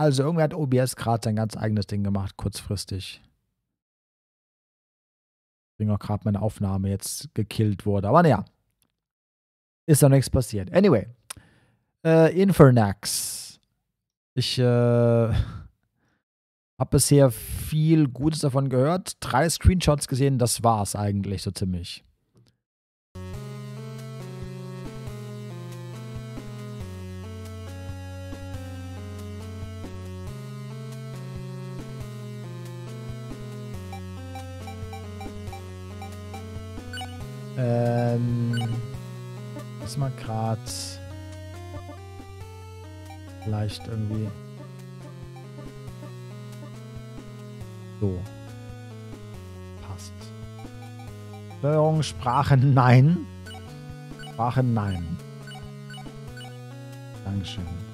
Also irgendwer hat OBS gerade sein ganz eigenes Ding gemacht, kurzfristig. Deswegen auch gerade meine Aufnahme jetzt gekillt wurde. Aber naja. Ist doch nichts passiert. Anyway. Äh, Infernax. Ich äh, habe bisher viel Gutes davon gehört. Drei Screenshots gesehen, das war's eigentlich so ziemlich. Ähm, lass mal grad vielleicht irgendwie so passt. Steuerung, Sprache, nein. Sprache, nein. Dankeschön.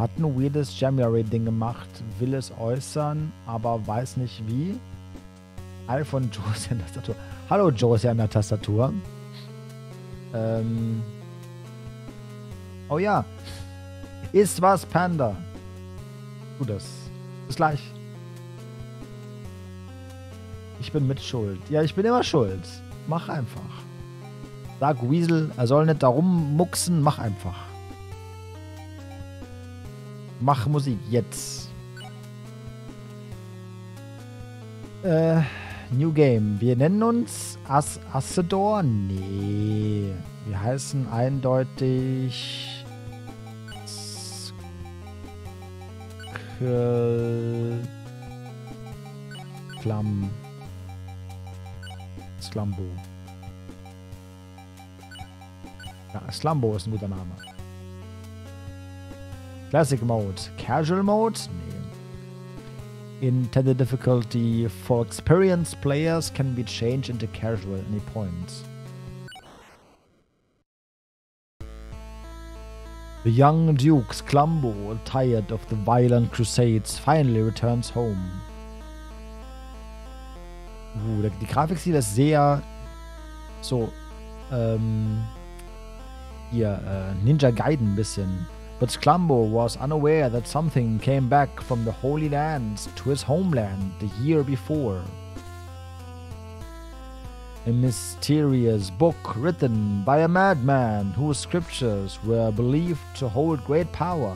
Hat ein weirdes January-Ding gemacht, will es äußern, aber weiß nicht wie. iPhone Josie an der Tastatur. Hallo Josie an der Tastatur. Ähm. Oh ja. Ist was, Panda. Tu das. Bis gleich. Ich bin mit Schuld. Ja, ich bin immer schuld. Mach einfach. Sag Weasel, er soll nicht darum mucksen, mach einfach. Mach Musik jetzt. Äh, New Game. Wir nennen uns As Asedor? Nee. Wir heißen eindeutig Skel Sklam Sklambo. Ja, Slambo ist ein guter Name. Classic Mode. Casual Mode? Nee. Intended difficulty for experienced players can be changed into casual any point. The young Duke Sclumbo, tired of the violent crusades, finally returns home. Uh, die Grafikstil ist sehr so ähm, hier äh, Ninja Gaiden ein bisschen. But Sclambo was unaware that something came back from the Holy Lands to his homeland the year before. A mysterious book written by a madman whose scriptures were believed to hold great power.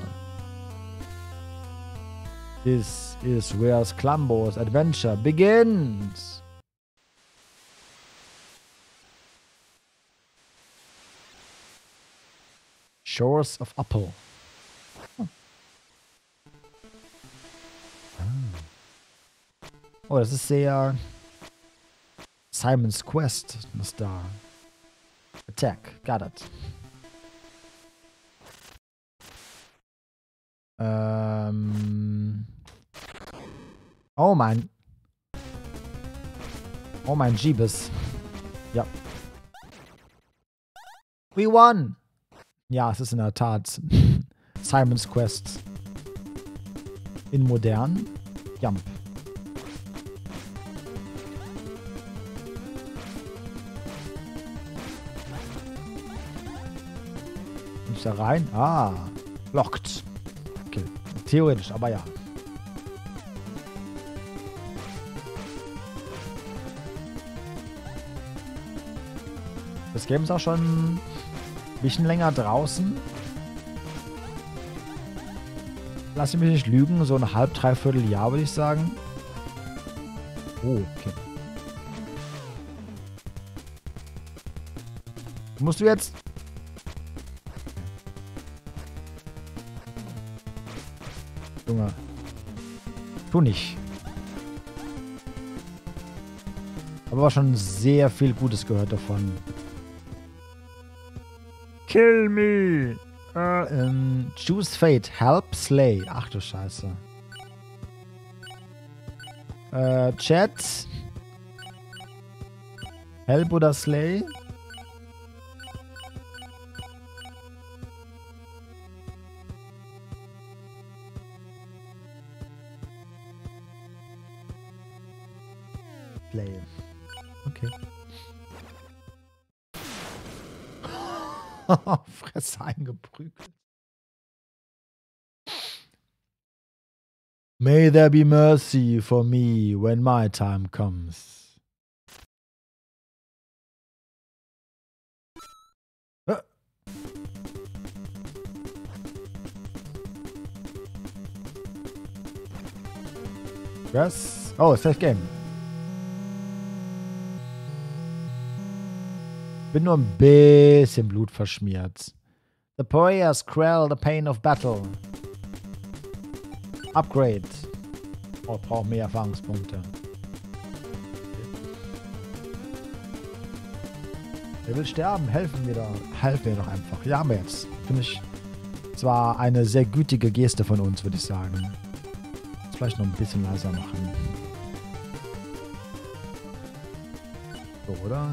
This is where Sclambo's adventure begins. Shores of Apple. Oh, das ist sehr Simon's Quest ist da. Attack, got it. Ähm. Oh mein. Oh mein Jeebus. Ja. We won! Ja, es ist in der Tat Simon's Quest. In modern. Jump. Da rein? Ah, locked. Okay. Theoretisch, aber ja. Das Game ist auch schon ein bisschen länger draußen. Lass mich nicht lügen, so ein halb, dreiviertel Jahr würde ich sagen. Oh, okay. Musst du jetzt Junge. Tu nicht. Aber schon sehr viel Gutes gehört davon. Kill me! Uh, ähm, choose Fate. Help Slay. Ach du Scheiße. Äh, Chat. Help oder Slay? Play. Okay. Fresse eingeprügelt. May there be mercy for me when my time comes. Yes. Oh, safe game. Bin nur ein bisschen Blut verschmiert. The prayers quell the pain of battle. Upgrade. Oh, braucht mehr Erfahrungspunkte. Er will sterben. Helfen wir doch. Helfen wir doch einfach. Ja, haben wir jetzt. Finde ich zwar eine sehr gütige Geste von uns, würde ich sagen. Vielleicht noch ein bisschen leiser machen. So, oder?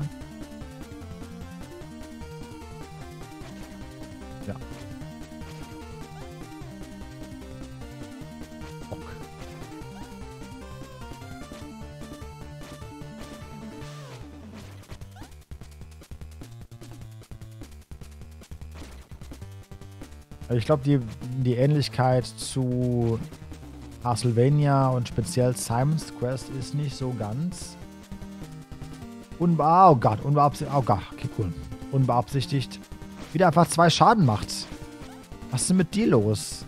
Ich glaube, die, die Ähnlichkeit zu Castlevania und speziell Simon's Quest ist nicht so ganz. Unbe oh Gott, unbeabsichtigt. Oh Gott, okay, cool. Unbeabsichtigt. Wieder einfach zwei Schaden macht. Was ist denn mit dir los?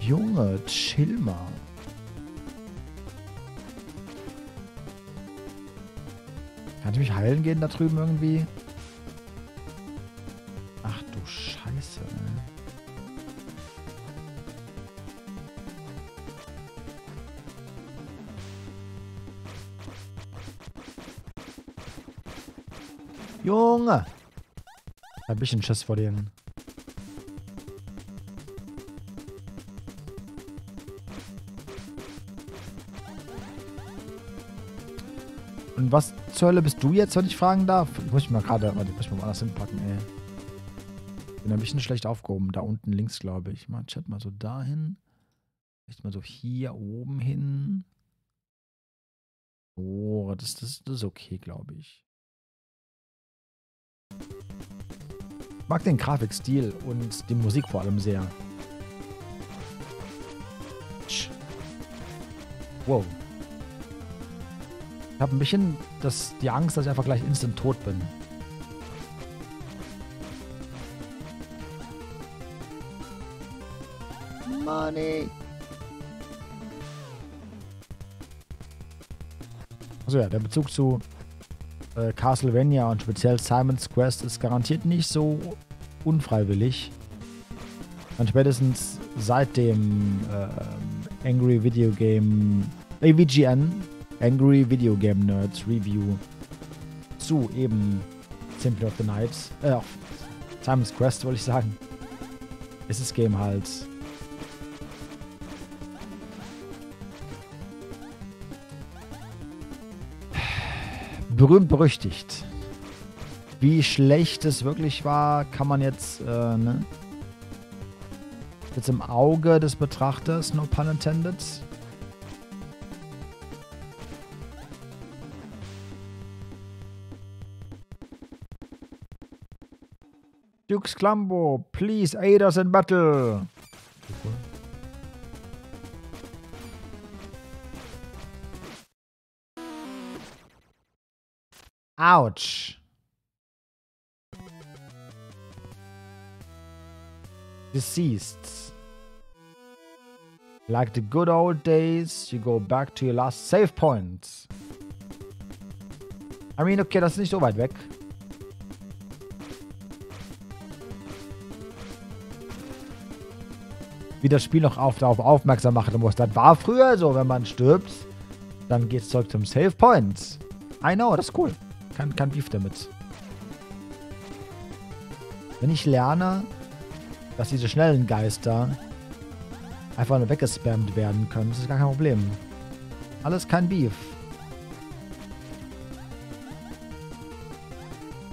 Junge, chill mal. Ich mich heilen gehen da drüben irgendwie? Ach du Scheiße. Junge! Ein bisschen Schiss vor denen. Und was zur Hölle bist du jetzt, wenn ich fragen darf? Muss ich mal gerade, warte, muss ich mal woanders hinpacken, ey. Bin ein bisschen schlecht aufgehoben. Da unten links, glaube ich. Mal Chat mal so dahin. Vielleicht mal so hier oben hin. Oh, das, das, das ist okay, glaube ich. Ich mag den Grafikstil und die Musik vor allem sehr. Wow. Ich habe ein bisschen das, die Angst, dass ich einfach gleich instant tot bin. Money. Also ja, der Bezug zu äh, Castlevania und speziell Simon's Quest ist garantiert nicht so unfreiwillig. Und spätestens seit dem äh, Angry Video Game AVGN, Angry Video Game Nerds Review zu eben Symphony of the Night, äh, Simon's Quest wollte ich sagen, ist das Game halt berühmt berüchtigt. Wie schlecht es wirklich war, kann man jetzt, äh, ne? Jetzt im Auge des Betrachters, no pun intended. Dukes Clambo, please aid us in battle. Ouch. Deceased. Like the good old days, you go back to your last save point. I mean, okay, das ist nicht so weit weg. Wie das Spiel noch auf, darauf aufmerksam machen muss. Das war früher so, wenn man stirbt, dann geht's zurück zum Save Point. I know, das ist cool. Kein, kein Beef damit. Wenn ich lerne, dass diese schnellen Geister einfach nur weggespammt werden können, das ist gar kein Problem. Alles kein Beef.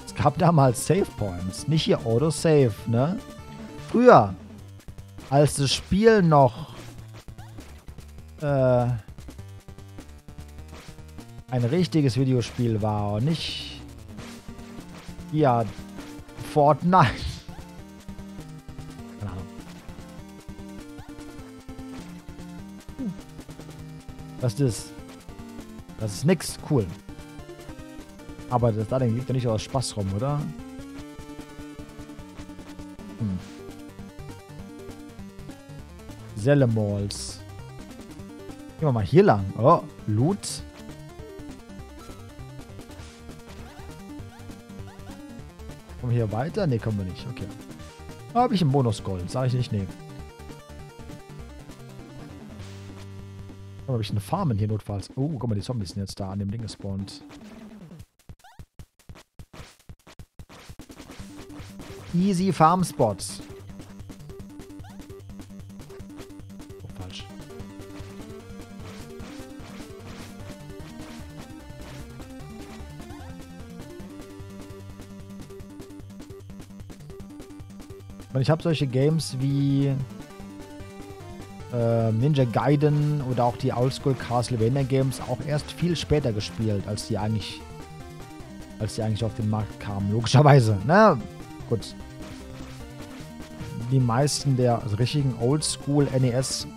Es gab damals Save Points, nicht hier Auto-Save, ne? Früher, als das Spiel noch äh, ein richtiges Videospiel war und nicht ja Fortnite. Keine Ahnung. Was ist das? Das ist nix. Cool. Aber das da liegt ja nicht aus Spaß rum, oder? Sellemalls. Gehen wir mal hier lang. Oh, Loot. Kommen wir hier weiter? Ne, kommen wir nicht. Okay. Habe ich einen Bonus-Gold? Sag ich nicht, nee. Habe ich eine Farmen hier notfalls? Oh, guck mal, die Zombies sind jetzt da an dem Ding gespawnt. Easy Farm Spots. Und ich habe solche Games wie äh, Ninja Gaiden oder auch die Oldschool Castlevania Games auch erst viel später gespielt, als die eigentlich als die eigentlich auf den Markt kamen. Logischerweise. Na, gut. Die meisten der also richtigen Oldschool NES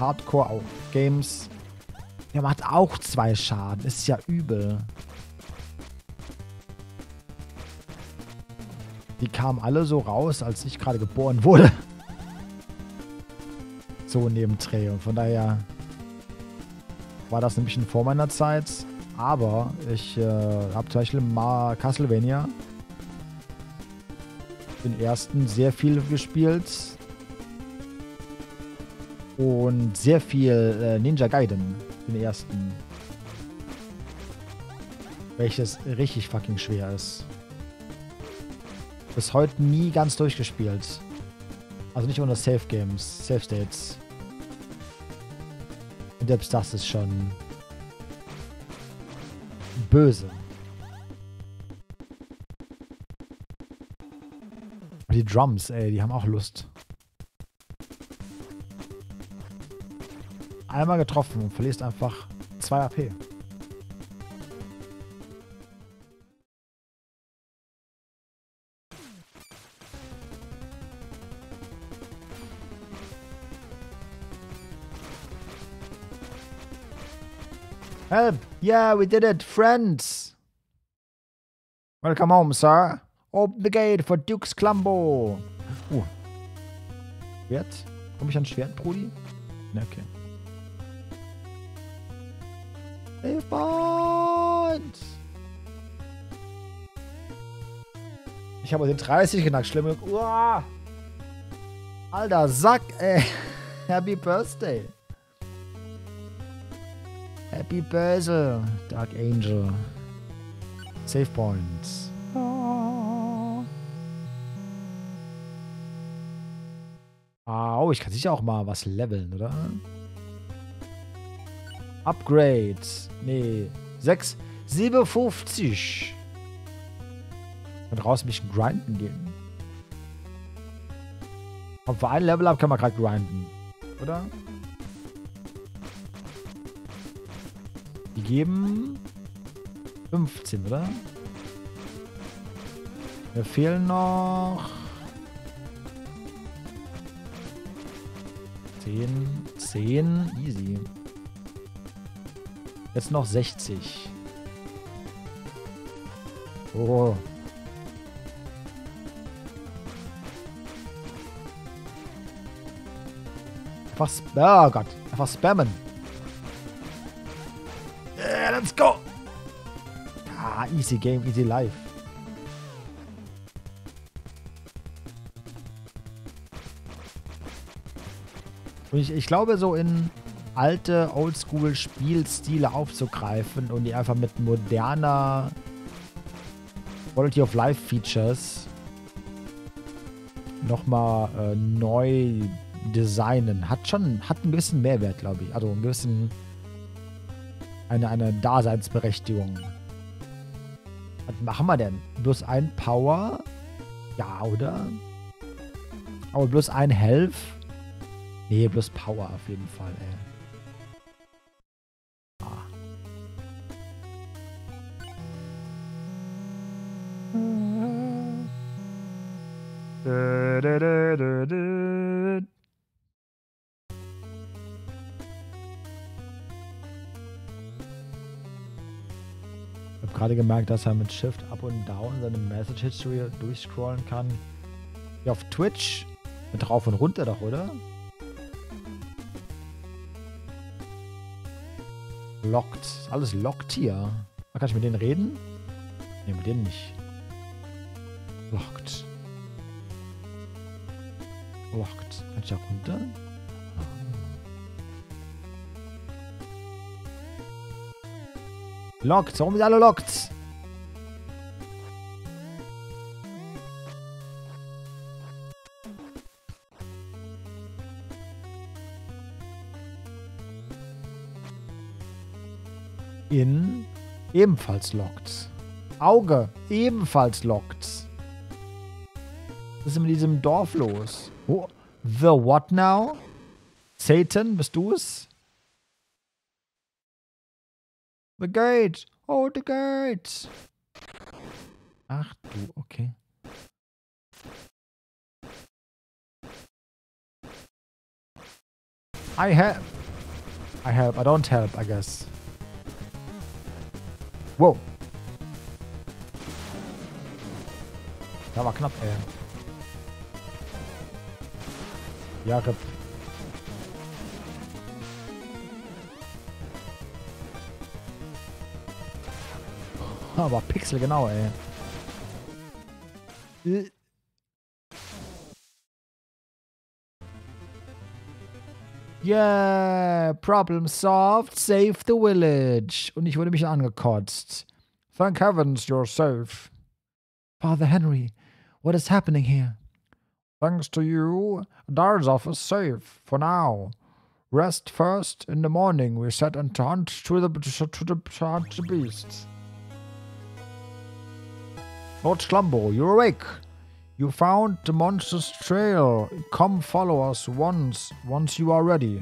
Hardcore Games der macht auch zwei Schaden. Ist ja übel. Die kamen alle so raus, als ich gerade geboren wurde. So neben Dreh. Und von daher war das nämlich schon vor meiner Zeit. Aber ich äh, habe zum Beispiel mal Castlevania den ersten sehr viel gespielt. Und sehr viel äh, Ninja Gaiden, den ersten. Welches richtig fucking schwer ist bis heute nie ganz durchgespielt. Also nicht ohne Safe Games, Safe States. Und selbst das ist schon böse. Die Drums, ey, die haben auch Lust. Einmal getroffen und verlierst einfach 2 AP. Help! Yeah, we did it, friends! Welcome home, sir. Open the gate for Duke's Clambo. Uh. Schwert? Komm ich an Schwert, Brudi? Ne, okay. Save point! Ich habe den 30 genackt. Schlimm. Uah. Alter Sack, ey. Happy Birthday. Happy Basil, Dark Angel. Save Points. Oh. Oh, ich kann sicher auch mal was leveln, oder? Upgrades. Nee. 6. 57. Kann draußen ein bisschen grinden gehen. Und für ein Level up kann man gerade grinden. Oder? Die geben 15, oder? Mir fehlen noch 10, 10, easy. Jetzt noch 60. Oh. Einfach, oh Gott, einfach spammen. Easy game, easy life. Und ich, ich glaube, so in alte Oldschool-Spielstile aufzugreifen und die einfach mit moderner Quality of Life Features nochmal äh, neu designen, hat schon, hat einen gewissen Mehrwert, glaube ich. Also einen gewissen eine, eine Daseinsberechtigung. Was machen wir denn? Bloß ein Power? Ja, oder? Aber bloß ein Health? Nee, bloß Power auf jeden Fall, ey. Ah. Da, da, da. Gerade gemerkt, dass er mit Shift Up und Down seine Message History durchscrollen kann. Wie auf Twitch. Mit rauf und runter doch, oder? Locked. Alles locked hier. Kann ich mit denen reden? Ne, mit denen nicht. Locked. Locked. Kann ich da runter? Locked. Warum sind alle locked? In ebenfalls locked. Auge ebenfalls locked. Was ist mit diesem Dorf los? Oh, the what now? Satan, bist du es? The gate. Oh, the gate. Ach du, okay. I help. I help. I don't help, I guess. Wow. Da war knapp, ey. Ja, RIP. Aber Pixel genau, ey. Äh. Yeah, problem solved, save the village. Und ich wurde mich angekotzt. Thank heavens you're safe. Father Henry, what is happening here? Thanks to you, Darzov is safe, for now. Rest first, in the morning we set and hunt to the, to the, to hunt the beasts. Lord Schlumbo, you're awake. You found the monster's trail. Come follow us once, once you are ready.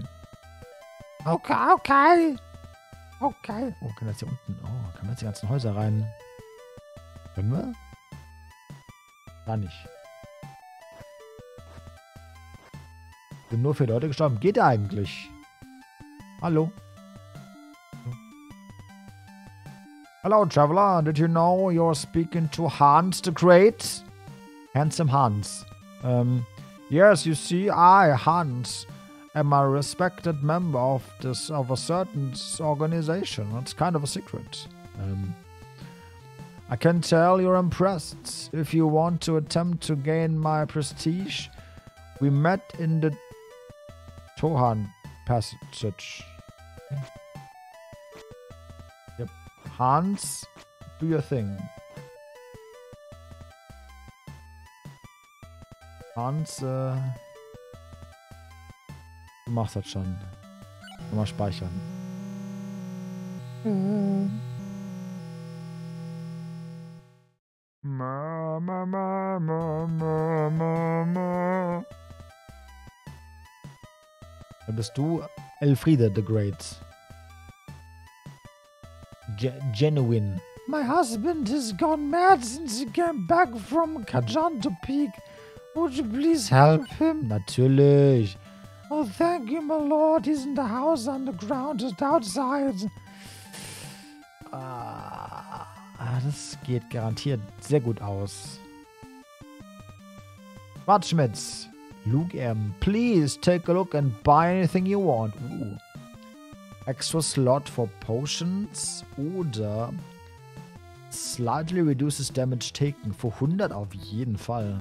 Okay, okay. Okay. Oh, kann das hier unten. Oh, kann man jetzt die ganzen Häuser rein. Können wir? Gar nicht. Sind nur vier Leute gestorben. Geht eigentlich? Hallo? Hello, traveler. Did you know you're speaking to Hans the Great? Handsome Hans. Um, yes, you see, I, Hans, am a respected member of this of a certain organization. It's kind of a secret. Um, I can tell you're impressed. If you want to attempt to gain my prestige, we met in the Tohan passage. Hans, do your thing. Hans, äh, du machst das schon. Mal speichern. Ma, ma, ma, ma, ma, ma, ma. Dann bist du Elfriede the Great. Ge genuine. My husband has gone mad since he came back from Kajanto Peak. Would you please help him? Natürlich. Oh, thank you, my lord. He's in the house underground, just outside. Ah, das geht garantiert sehr gut aus. Schwarzschmitz. Luke M. Please take a look and buy anything you want. Ooh. Extra slot for potions oder slightly reduces damage taken. Für 100 auf jeden Fall.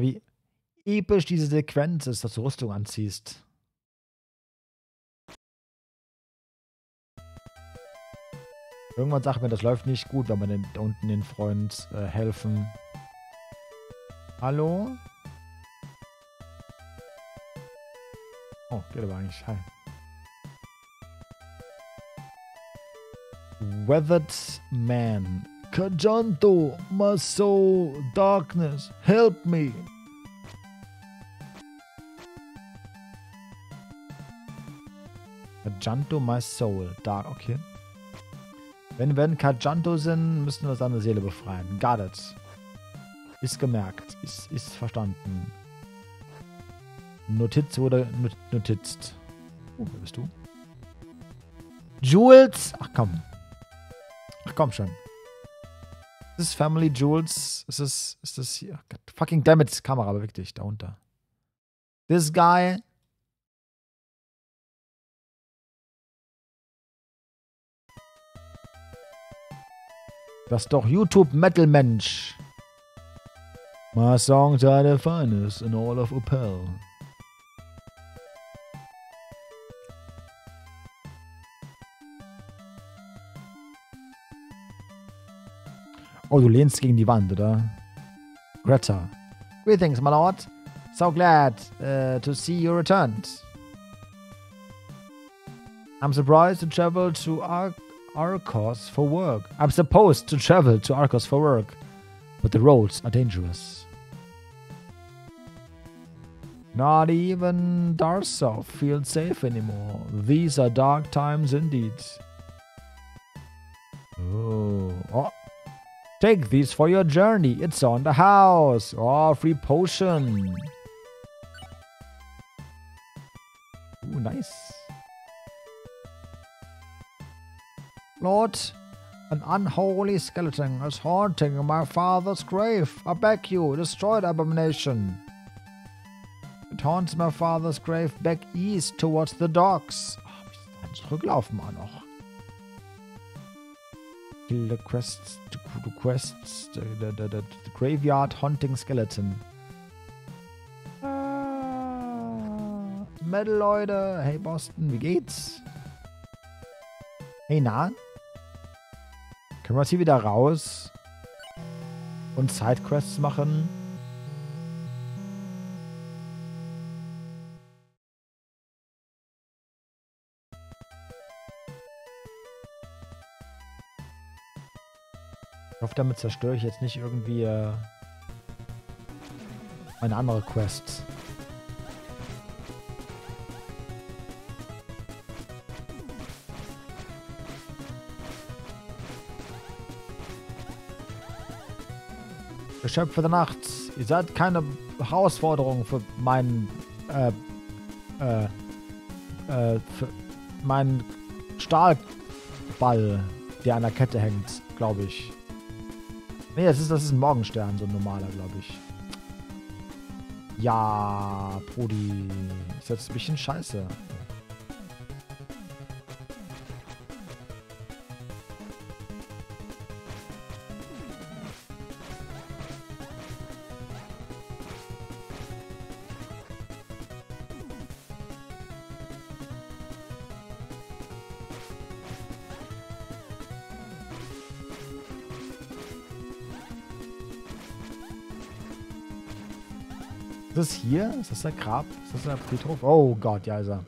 Wie episch diese Sequenz ist, dass du Rüstung anziehst. Irgendwann sagt mir, das läuft nicht gut, wenn man den, unten den Freund äh, helfen. Hallo? Oh, geht aber eigentlich. Hi. Weathered Man. Kajanto, my soul, darkness, help me. Kajanto, my soul, dark, okay. Wenn wir in Kajanto sind, müssen wir seine Seele befreien. Got it. Ist gemerkt. Ist, ist verstanden. Notiz wurde not notizt. Oh, wer bist du? Jules! Ach komm. Ach komm schon. Ist es Family Jules? Ist es, ist das hier? God, fucking dammit, Kamera, beweg dich da unter. This guy. Das doch YouTube Metal Mensch. My songs are the finest in all of Opel. Oh, du lehnst gegen die Wand, oder? Greta. Greetings, my lord. So glad uh, to see you returned. I'm surprised to travel to Ar Arcos for work. I'm supposed to travel to Arcos for work, but the roads are dangerous. Not even Darsov feels safe anymore. These are dark times indeed. Oh. oh. Take these for your journey. It's on the house. Oh, free potion. Ooh, nice. Lord, an unholy skeleton is haunting my father's grave. I beg you, destroy the abomination. It haunts my father's grave back east towards the docks. Oh, zurücklaufen wir noch. Kill the quests, the quests, the, the, the, the, the graveyard haunting skeleton. Ah, Metal Leute, hey Boston, wie geht's? Hey, na? Können wir jetzt hier wieder raus und Sidequests machen? Ich hoffe, damit zerstöre ich jetzt nicht irgendwie äh, meine andere Quest. Geschöpfe der Nacht, ihr seid keine Herausforderung für meinen äh, äh, äh, für meinen Stahlball, der an der Kette hängt, glaube ich. Nee, das ist, das ist ein Morgenstern, so ein normaler, glaube ich. Ja, Brudi. Ist jetzt ein bisschen scheiße. Das hier? Ist das der Grab? Ist das der Friedhof? Oh Gott, ja ist er.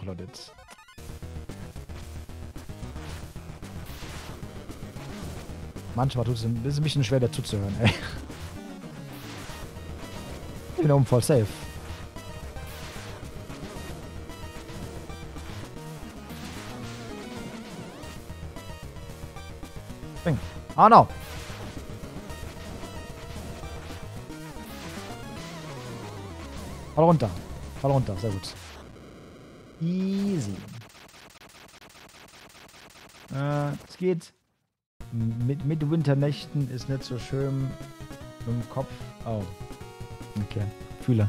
Oh Leute, jetzt. Manchmal tut es ein bisschen, schwer dazu zu hören, ey. Ich bin oben voll safe. Ding. Oh no! Fall runter. Fall runter, sehr gut. Easy. Äh, es geht. Mit, mit Winternächten ist nicht so schön dem Kopf. Oh. Okay. Fühle.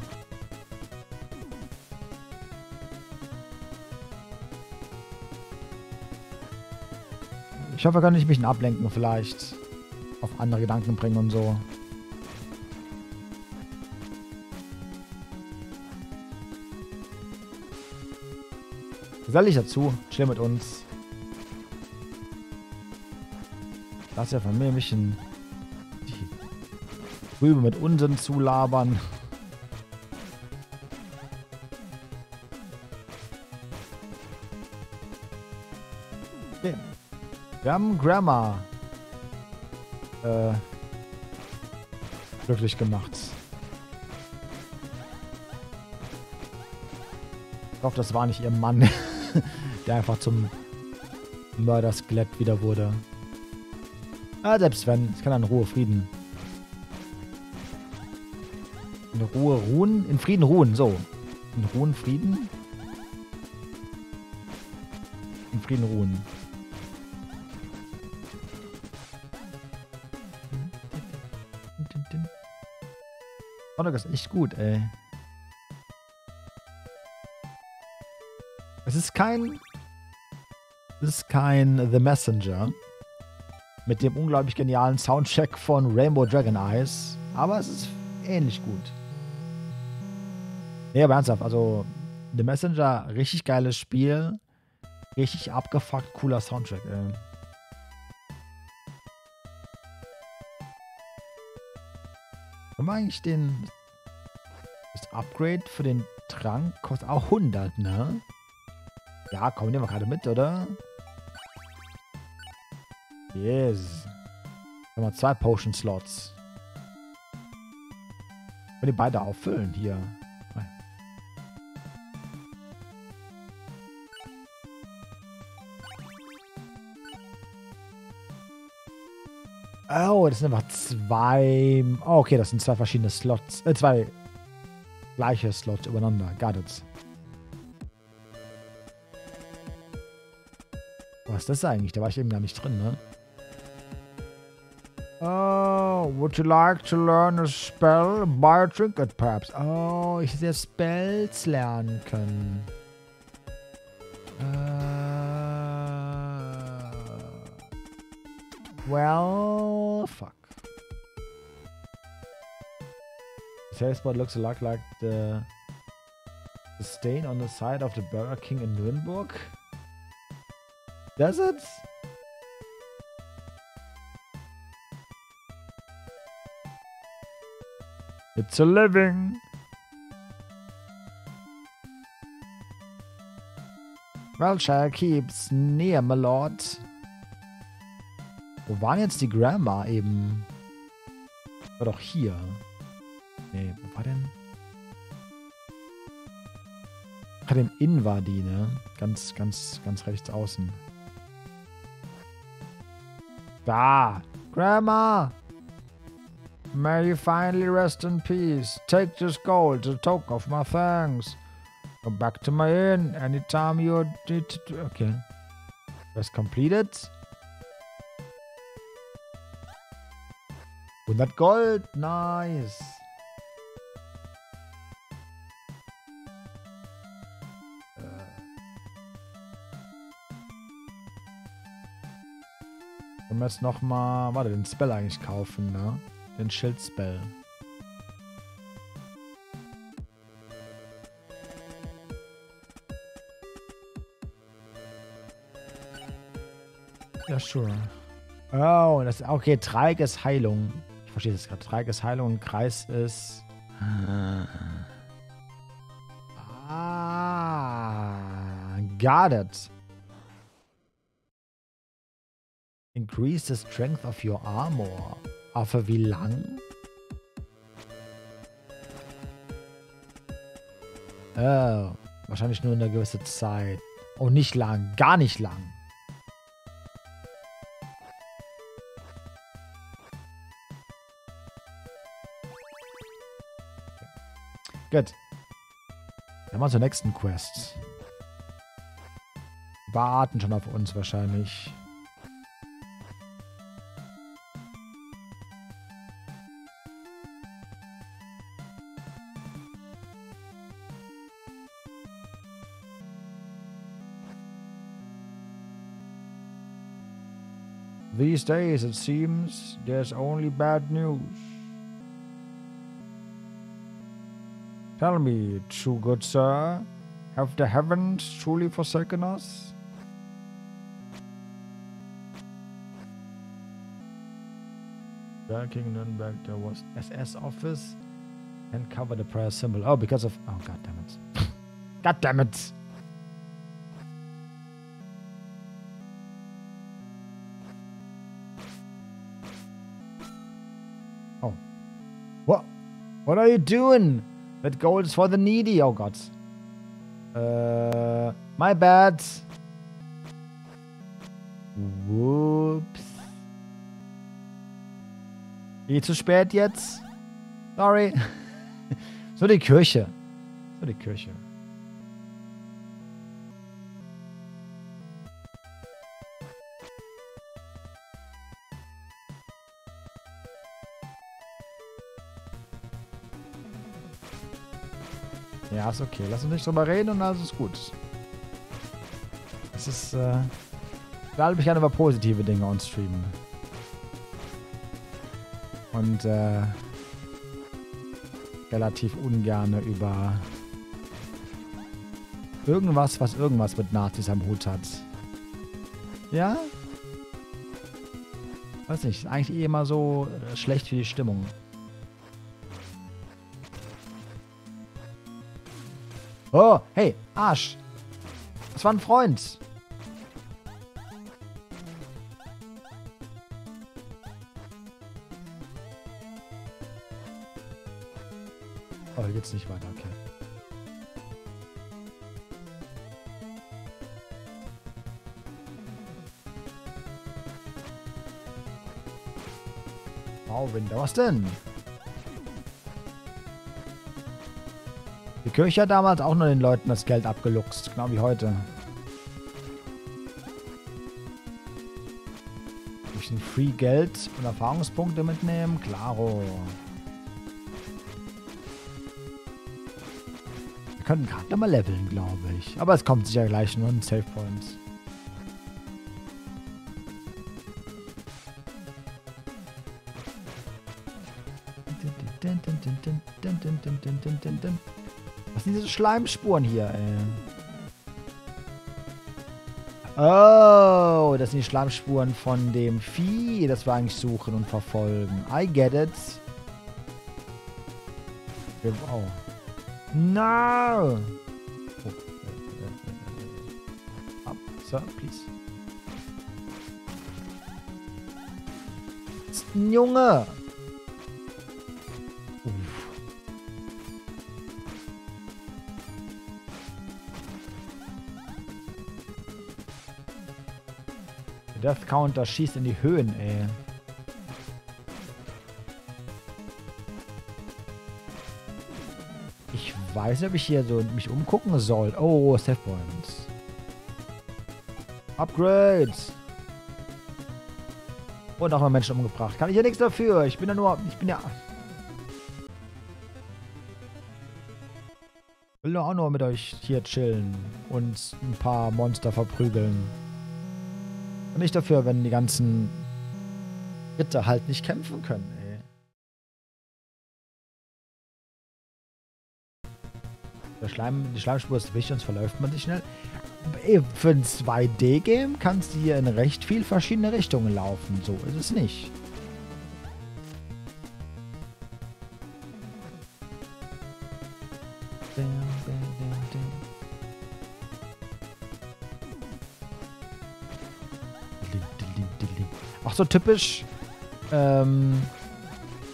Ich hoffe, kann ich mich ablenken vielleicht. Auf andere Gedanken bringen und so. Gesell dich dazu. Chill mit uns. Lass ja von mir ein bisschen die Rübe mit Unsinn zulabern. Okay. Wir haben Grammar äh, glücklich gemacht. Ich hoffe, das war nicht ihr Mann. der einfach zum Mörderskelett wieder wurde. Ah, selbst wenn. Ich kann in Ruhe Frieden. In Ruhe ruhen? In Frieden ruhen, so. In Ruhen Frieden? In Frieden ruhen. Sonic ist echt gut, ey. Es ist kein. Ist kein The Messenger. Mit dem unglaublich genialen Soundcheck von Rainbow Dragon Eyes. Aber es ist ähnlich gut. Nee, aber ernsthaft, also The Messenger, richtig geiles Spiel. Richtig abgefuckt, cooler Soundtrack, ey. Haben wir eigentlich den. Das Upgrade für den Trank kostet auch 100, ne? Ja, komm, nehmen wir gerade mit, oder? Yes. Haben wir zwei Potion Slots. Können die beide auffüllen hier? Oh, das sind einfach zwei. Oh, okay, das sind zwei verschiedene Slots. Äh, zwei gleiche Slots übereinander. Got it. Was ist das eigentlich? Da war ich eben gar nicht drin, ne? Oh, would you like to learn a spell? Buy a trinket, perhaps. Oh, ich hätte Spells lernen können. Äh. Well, fuck. The taste spot looks a lot like the, the stain on the side of the Burger King in Nürnberg. Does it? It's a living. Shall keeps near my lord. Wo waren jetzt die Grandma eben? War doch hier. Nee, wo war denn? Ach, dem Inn war die, ne? Ganz, ganz, ganz rechts außen. Da! Grandma! May you finally rest in peace. Take this gold as a token of my thanks. Go back to my inn anytime you need to. Okay. Quest completed. 100 Gold, nice. Äh. Können wir jetzt nochmal, warte, den Spell eigentlich kaufen, ne? Den Schild-Spell. Ja, sure. Oh, das ist okay. Treiges Heilung verstehe das gerade. Dreieck ist Heilung und Kreis ist. Ah, got it. Increase the strength of your armor. Aber wie lang? Oh, wahrscheinlich nur in einer gewissen Zeit. Oh, nicht lang. Gar nicht lang. Gut. Dann mal zur nächsten Quest. Warten schon auf uns wahrscheinlich. These days, it seems, there's only bad news. Tell me, true good sir, have the heavens truly forsaken us? King Nürnberg, there was SS office and cover the prayer symbol. Oh, because of. Oh, god damn it. god damn it! What are you doing? That gold is for the needy. Oh Gott. Äh, uh, my bad. Whoops. Eh zu spät jetzt. Sorry. so die Kirche. So die Kirche. Ja, ist okay. Lass uns nicht drüber reden und alles ist gut. Es ist, äh, ich gerne über positive Dinge on streamen. Und, äh, relativ ungerne über irgendwas, was irgendwas mit Nazis am Hut hat. Ja? Weiß nicht, eigentlich eh immer so äh, schlecht für die Stimmung. Oh, hey, Arsch. Das war ein Freund. Oh, hier geht's nicht weiter, okay. Wow, Winter, was denn? Kirche damals auch nur den Leuten das Geld abgeluchst, genau wie heute. Durch ein Free Geld und Erfahrungspunkte mitnehmen, klaro. Wir könnten gerade nochmal leveln, glaube ich. Aber es kommt sicher gleich nur ein Save Point. Schleimspuren hier, ey? Oh, das sind die Schleimspuren von dem Vieh, das wir eigentlich suchen und verfolgen. I get it. Oh. No! Oh. Up, sir, please. Das ist ein Junge! Death Counter schießt in die Höhen, ey. Ich weiß nicht, ob ich hier so mich umgucken soll. Oh, Save Points. Upgrades. Und auch mal Menschen umgebracht. Kann ich ja nichts dafür. Ich bin ja nur... Ich bin ja... Will doch auch nur mit euch hier chillen und ein paar Monster verprügeln. Und nicht dafür, wenn die ganzen Ritter halt nicht kämpfen können, ey. Der Schleim, die Schleimspur ist wichtig, sonst verläuft man sich schnell. Für ein 2D-Game kannst du hier in recht viel verschiedene Richtungen laufen. So ist es nicht. So typisch ähm,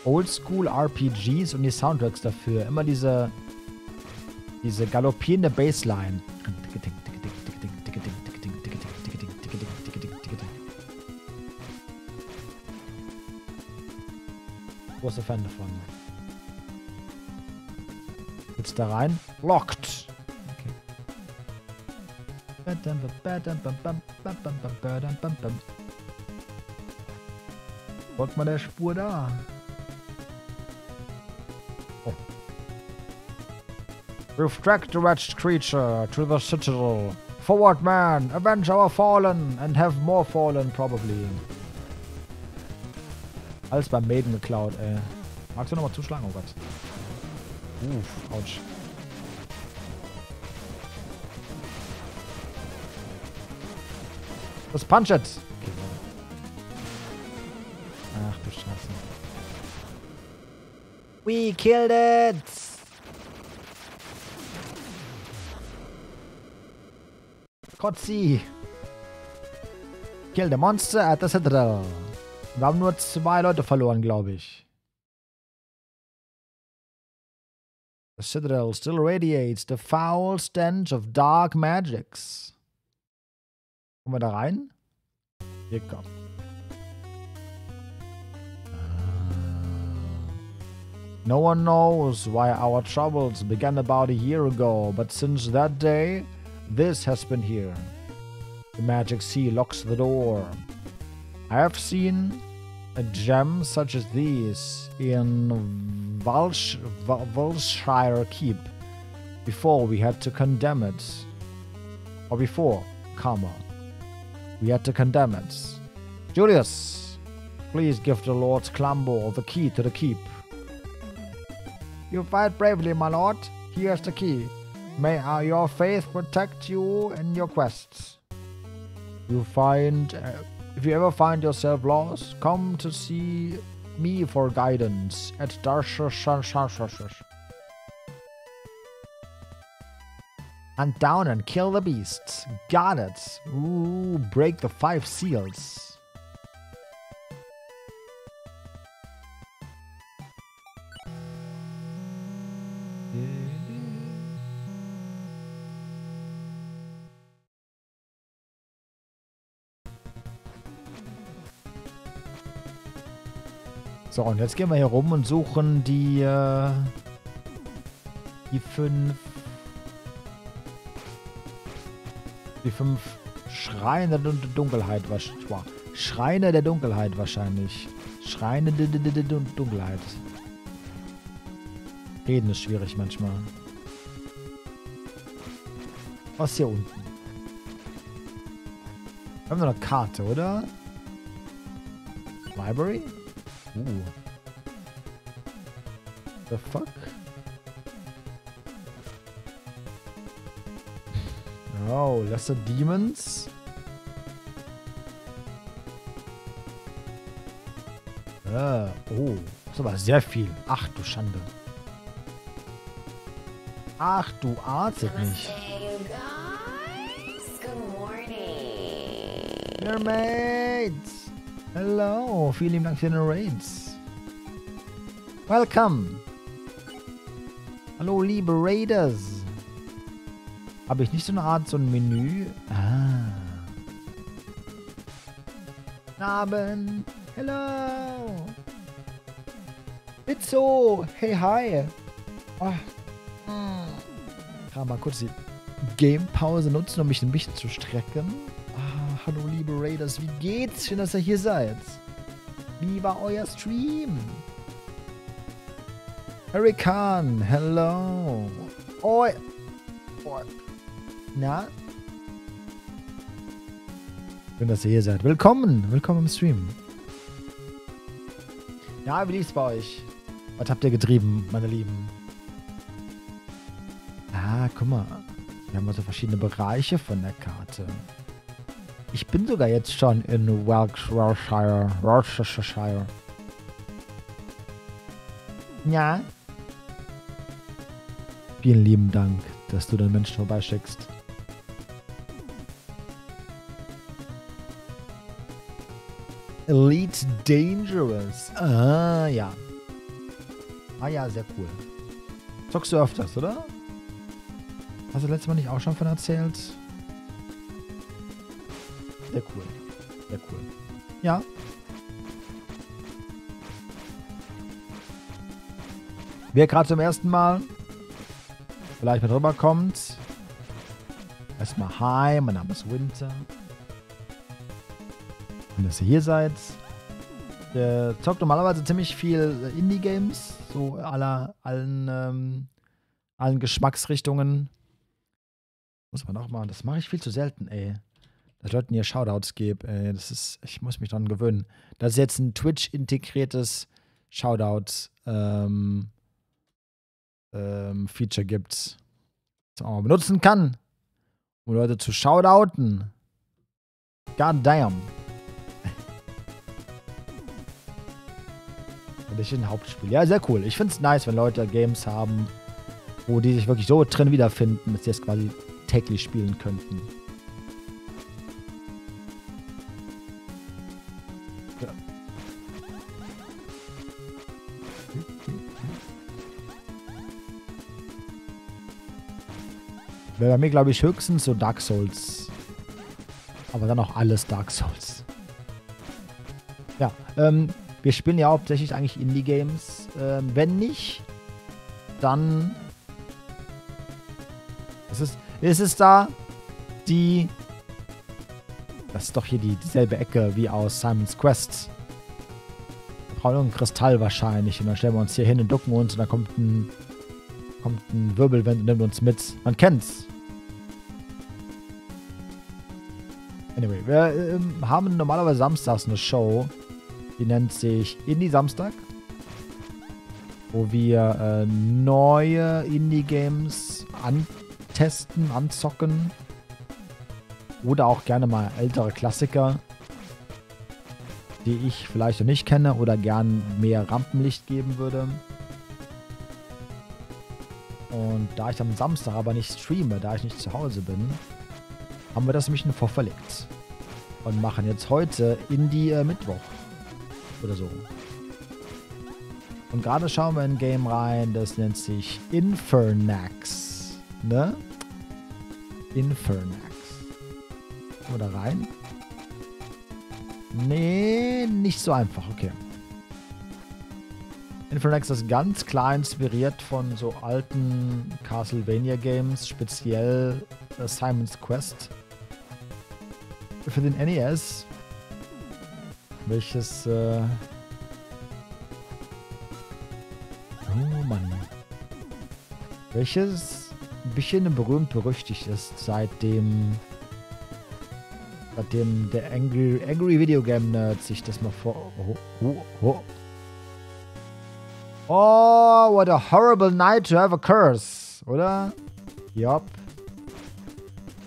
Oldschool RPGs und die Soundtracks dafür. Immer diese, diese galoppierende Bassline. Großer Fan davon. Jetzt da rein. Locked. Okay. Folgt mal der Spur da. Oh. Tracked the wretched creature to the citadel. Forward, man! Avenge our fallen and have more fallen, probably. Alles beim Maiden geklaut, ey. Magst du nochmal zuschlagen? Oh Gott. Uff, ouch. Let's punch it! We killed it! Kotzi! Kill the monster at the citadel. Wir haben nur zwei Leute verloren, glaube ich. The citadel still radiates the foul stench of dark magics. Kommen wir da rein? Hier komm. No one knows why our troubles began about a year ago, but since that day, this has been here. The magic sea locks the door. I have seen a gem such as these in Walsh, Walshire Keep before we had to condemn it. Or before, comma, we had to condemn it. Julius, please give the Lord Clambo the key to the keep. You fight bravely, my lord. Here's the key. May your faith protect you in your quests. You find, uh, if you ever find yourself lost, come to see me for guidance at Darsha Hunt down and kill the beasts. Got it. Ooh, break the five seals. So, und jetzt gehen wir hier rum und suchen die, äh, die fünf, die fünf Schreine der Dunkelheit, Schreine der Dunkelheit wahrscheinlich. Schreine der Dunkelheit. Reden ist schwierig manchmal. Was hier unten? Wir haben noch eine Karte, oder? Library? Ooh. The fuck? Oh, Lesser Demons? Ah, oh, das ist aber sehr viel. Ach du Schande. Ach du Arzt nicht. Mermaids! Hello, vielen lieben Dank für den Raids. Welcome. Hallo, liebe Raiders. Habe ich nicht so eine Art, so ein Menü? Ah. Abend. Hello. Bizzo. Hey, hi. Oh. Ich kann mal kurz die Game-Pause nutzen, um mich ein bisschen zu strecken Raiders, wie geht's? Schön, dass ihr hier seid. Wie war euer Stream? Harry Khan, hello. Oi. Oi. Na? Schön, dass ihr hier seid. Willkommen, willkommen im Stream. Ja, wie lief's bei euch? Was habt ihr getrieben, meine Lieben? Ah, guck mal. Wir haben also verschiedene Bereiche von der Karte. Ich bin sogar jetzt schon in Wiltshire. Worcestershire. Ja. Vielen lieben Dank, dass du den Menschen vorbeischickst. Elite Dangerous. Ah, ja. Ah ja, sehr cool. Zockst du öfters, oder? Hast du letztes Mal nicht auch schon von erzählt? Sehr cool. Sehr cool. Ja. Wer gerade zum ersten Mal vielleicht mit rüberkommt. Erstmal hi, mein Name ist Winter. Und dass ihr hier seid. Der zockt normalerweise ziemlich viel Indie-Games, so aller, allen, ähm, allen Geschmacksrichtungen. Muss man auch machen. Das mache ich viel zu selten, ey dass Leuten hier Shoutouts gebe. Ey, das ist, ich muss mich dran gewöhnen. Dass es jetzt ein Twitch-integriertes Shoutout ähm, ähm, Feature gibt, das man auch benutzen kann, um Leute zu shoutouten. God damn. ein Hauptspiel. Ja, sehr cool. Ich finde es nice, wenn Leute Games haben, wo die sich wirklich so drin wiederfinden, dass sie es quasi täglich spielen könnten. Wäre bei mir, glaube ich, höchstens so Dark Souls. Aber dann auch alles Dark Souls. Ja, ähm, wir spielen ja hauptsächlich eigentlich Indie-Games. Ähm, wenn nicht, dann ist es, ist es da die. Das ist doch hier die, dieselbe Ecke wie aus Simon's Quest. Wir brauchen irgendeinen Kristall wahrscheinlich. Und dann stellen wir uns hier hin und ducken uns und dann kommt ein, kommt ein Wirbelwind und nimmt uns mit. Man kennt's. Anyway, wir ähm, haben normalerweise samstags eine Show. Die nennt sich Indie Samstag. Wo wir äh, neue Indie-Games antesten, anzocken. Oder auch gerne mal ältere Klassiker, die ich vielleicht noch nicht kenne oder gern mehr Rampenlicht geben würde. Und da ich am Samstag aber nicht streame, da ich nicht zu Hause bin, haben wir das nämlich noch verlegt. Und machen jetzt heute Indie äh, Mittwoch. Oder so. Und gerade schauen wir in ein Game rein, das nennt sich Infernax. Ne? Infernax. Kommen wir da rein? Nee, nicht so einfach. Okay. Infernax ist ganz klar inspiriert von so alten Castlevania Games, speziell äh, Simon's Quest für den NES, welches äh oh Mann, welches ein bisschen berühmt berüchtigt ist seitdem seitdem der Angry, Angry Video Game Nerd sich das mal vor oh, oh, oh. oh, what a horrible night to have a curse, oder? Yup.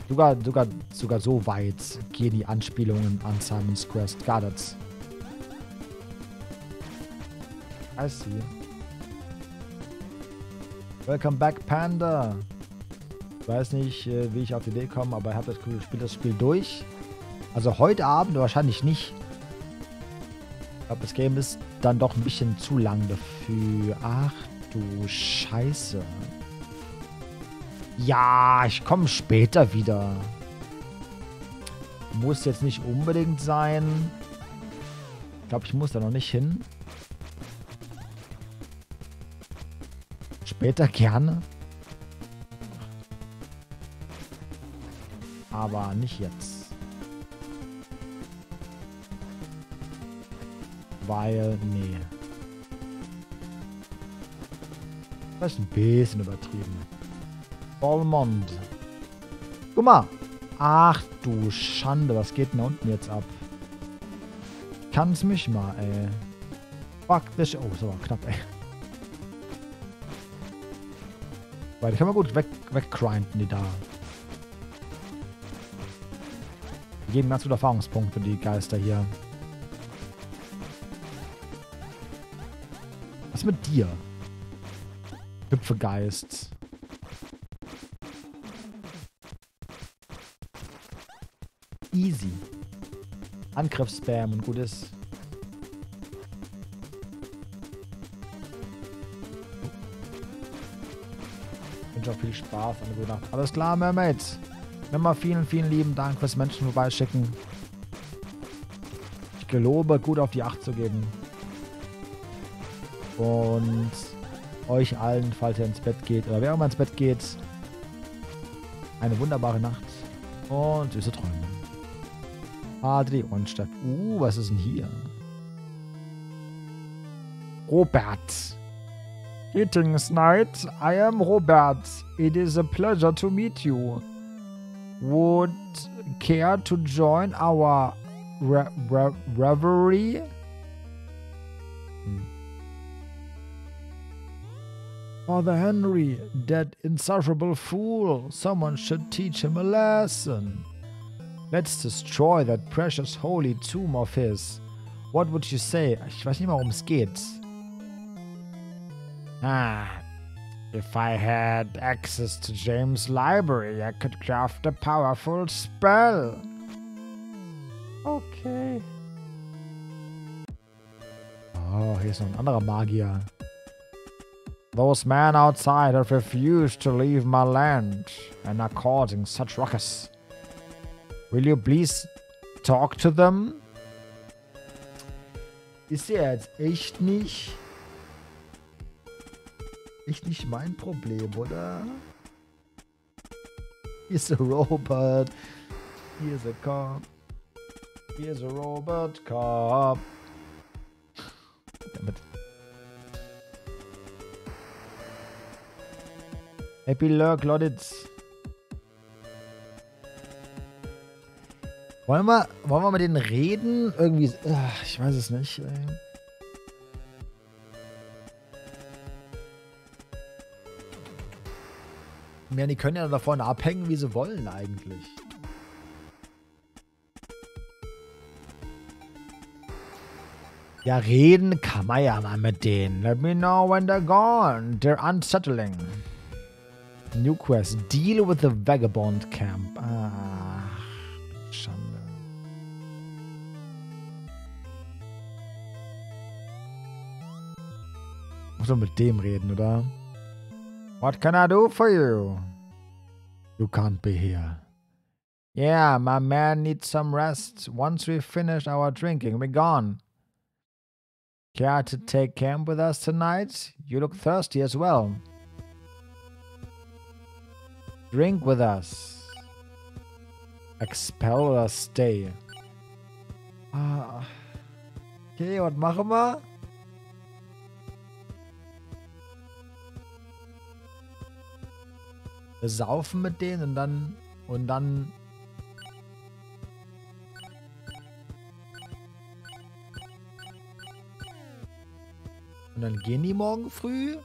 Sogar, sogar, sogar so weit gehen die Anspielungen an Simon's Quest. Got it. I see. Welcome back, Panda. Ich weiß nicht, äh, wie ich auf die Idee komme, aber ich habe das spiele das Spiel durch. Also heute Abend wahrscheinlich nicht. Ich glaube, das Game ist dann doch ein bisschen zu lang dafür. Ach du Scheiße. Ja, ich komme später wieder. Muss jetzt nicht unbedingt sein. Ich glaube, ich muss da noch nicht hin. Später gerne. Aber nicht jetzt. Weil, nee. Das ist ein bisschen übertrieben. Volmond. Guck mal. Ach du Schande, was geht denn da unten jetzt ab? Kann's mich mal, ey. Fuck this. Oh, so knapp, ey. Weil die kann man gut weg, weggrinden, die da. Die geben ganz gute Erfahrungspunkte, die Geister hier. Was mit dir? Hüpfegeist. Angriffsspam und gut ist. Ich wünsche auch viel Spaß eine gute Nacht. Alles klar, Mermaids. Nochmal vielen, vielen lieben Dank fürs Menschen vorbeischicken. Ich gelobe, gut auf die Acht zu geben. Und euch allen, falls ihr ins Bett geht oder wer immer ins Bett geht, eine wunderbare Nacht und süße Träume. Adri Onstadt. Uh, was ist denn hier? Robert. Greetings, Knight. I am Robert. It is a pleasure to meet you. Would care to join our re re reverie? Hmm. Father Henry, that insufferable fool. Someone should teach him a lesson. Let's destroy that precious holy tomb of his. What would you say? Ich weiß nicht mal, worum es geht. Ah, if I had access to James' library, I could craft a powerful spell. Okay. Oh, hier ist noch ein anderer Magier. Those men outside have refused to leave my land and are causing such ruckus. Will you please talk to them? Ist ja jetzt echt nicht. Echt nicht mein Problem, oder? Here's a robot. Here's a cop. Here's a robot cop. Damit. Happy Lurk, Lodditz. Wollen wir, wollen wir mit denen reden? Irgendwie, ich weiß es nicht. Ja, die können ja davon abhängen, wie sie wollen eigentlich. Ja, reden kann man ja mal mit denen. Let me know when they're gone. They're unsettling. New quest. Deal with the vagabond camp. Ah, Schande. Muss doch mit dem reden, oder? What can I do for you? You can't be here. Yeah, my man needs some rest. Once we finish our drinking, we're gone. Care to take camp with us tonight? You look thirsty as well. Drink with us. Expel or stay. Ah. Okay, was machen wir? Saufen mit denen und dann und dann und dann gehen die morgen früh.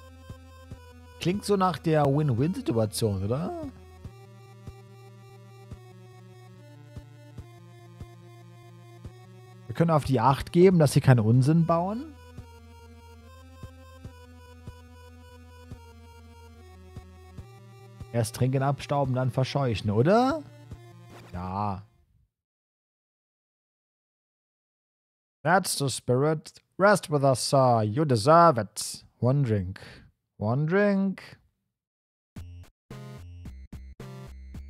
Klingt so nach der Win-Win-Situation, oder? Wir können auf die Acht geben, dass sie keinen Unsinn bauen. Erst trinken, abstauben, dann verscheuchen, oder? Ja. That's the spirit. Rest with us, sir. You deserve it. One drink. One drink.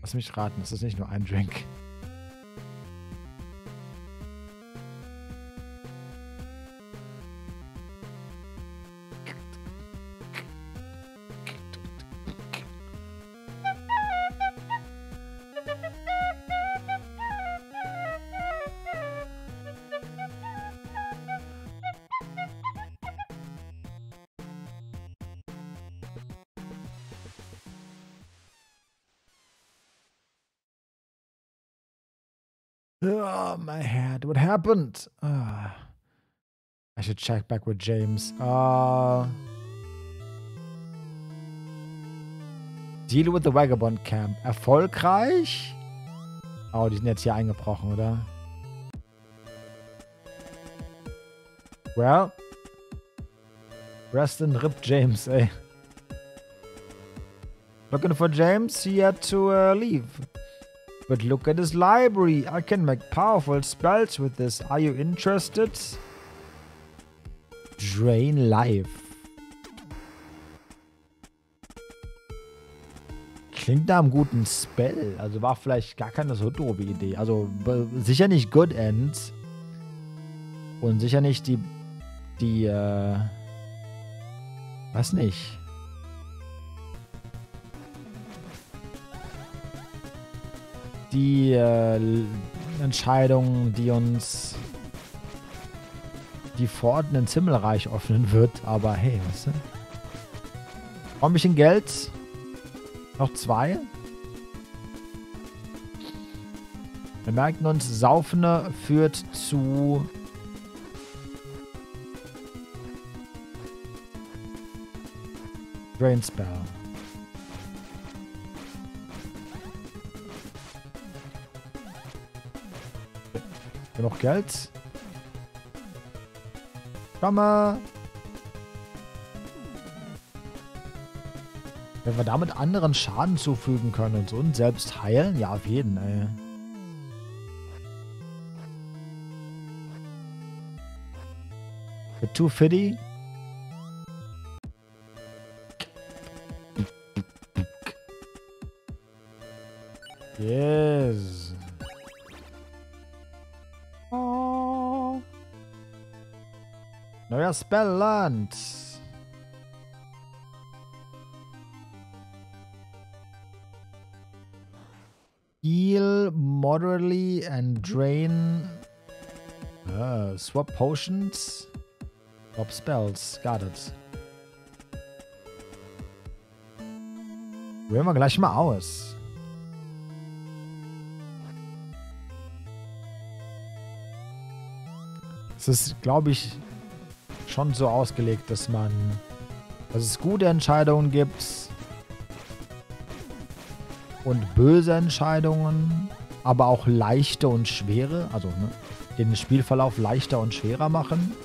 Lass mich raten, es ist nicht nur ein Drink. Happened? Ah. I should check back with James. Uh, deal with the Vagabond Camp. Erfolgreich? Oh, die sind jetzt hier eingebrochen, oder? Well. Rest in Rip James, ey. Looking for James? He had to uh, leave. But look at his library. I can make powerful spells with this. Are you interested? Drain Life. Klingt nach einem guten Spell. Also war vielleicht gar keine so doofe Idee. Also sicher nicht Good End. Und sicher nicht die. Die, äh. Was nicht? Die äh, Entscheidung, die uns die Pforten ins Himmelreich öffnen wird. Aber hey, was denn? Noch ein bisschen Geld. Noch zwei. Wir merken uns, Saufene führt zu Drain Spell. Genug Geld. Komm mal. Wenn wir damit anderen Schaden zufügen können und und selbst heilen, ja, auf jeden, ey. Für 250? Yes. Learned. Heal moderately and drain. Uh, swap potions. Swap spells. Got it. Probieren wir gleich mal aus. Es ist, glaube ich, schon so ausgelegt, dass man, dass es gute Entscheidungen gibt und böse Entscheidungen, aber auch leichte und schwere, also ne, den Spielverlauf leichter und schwerer machen.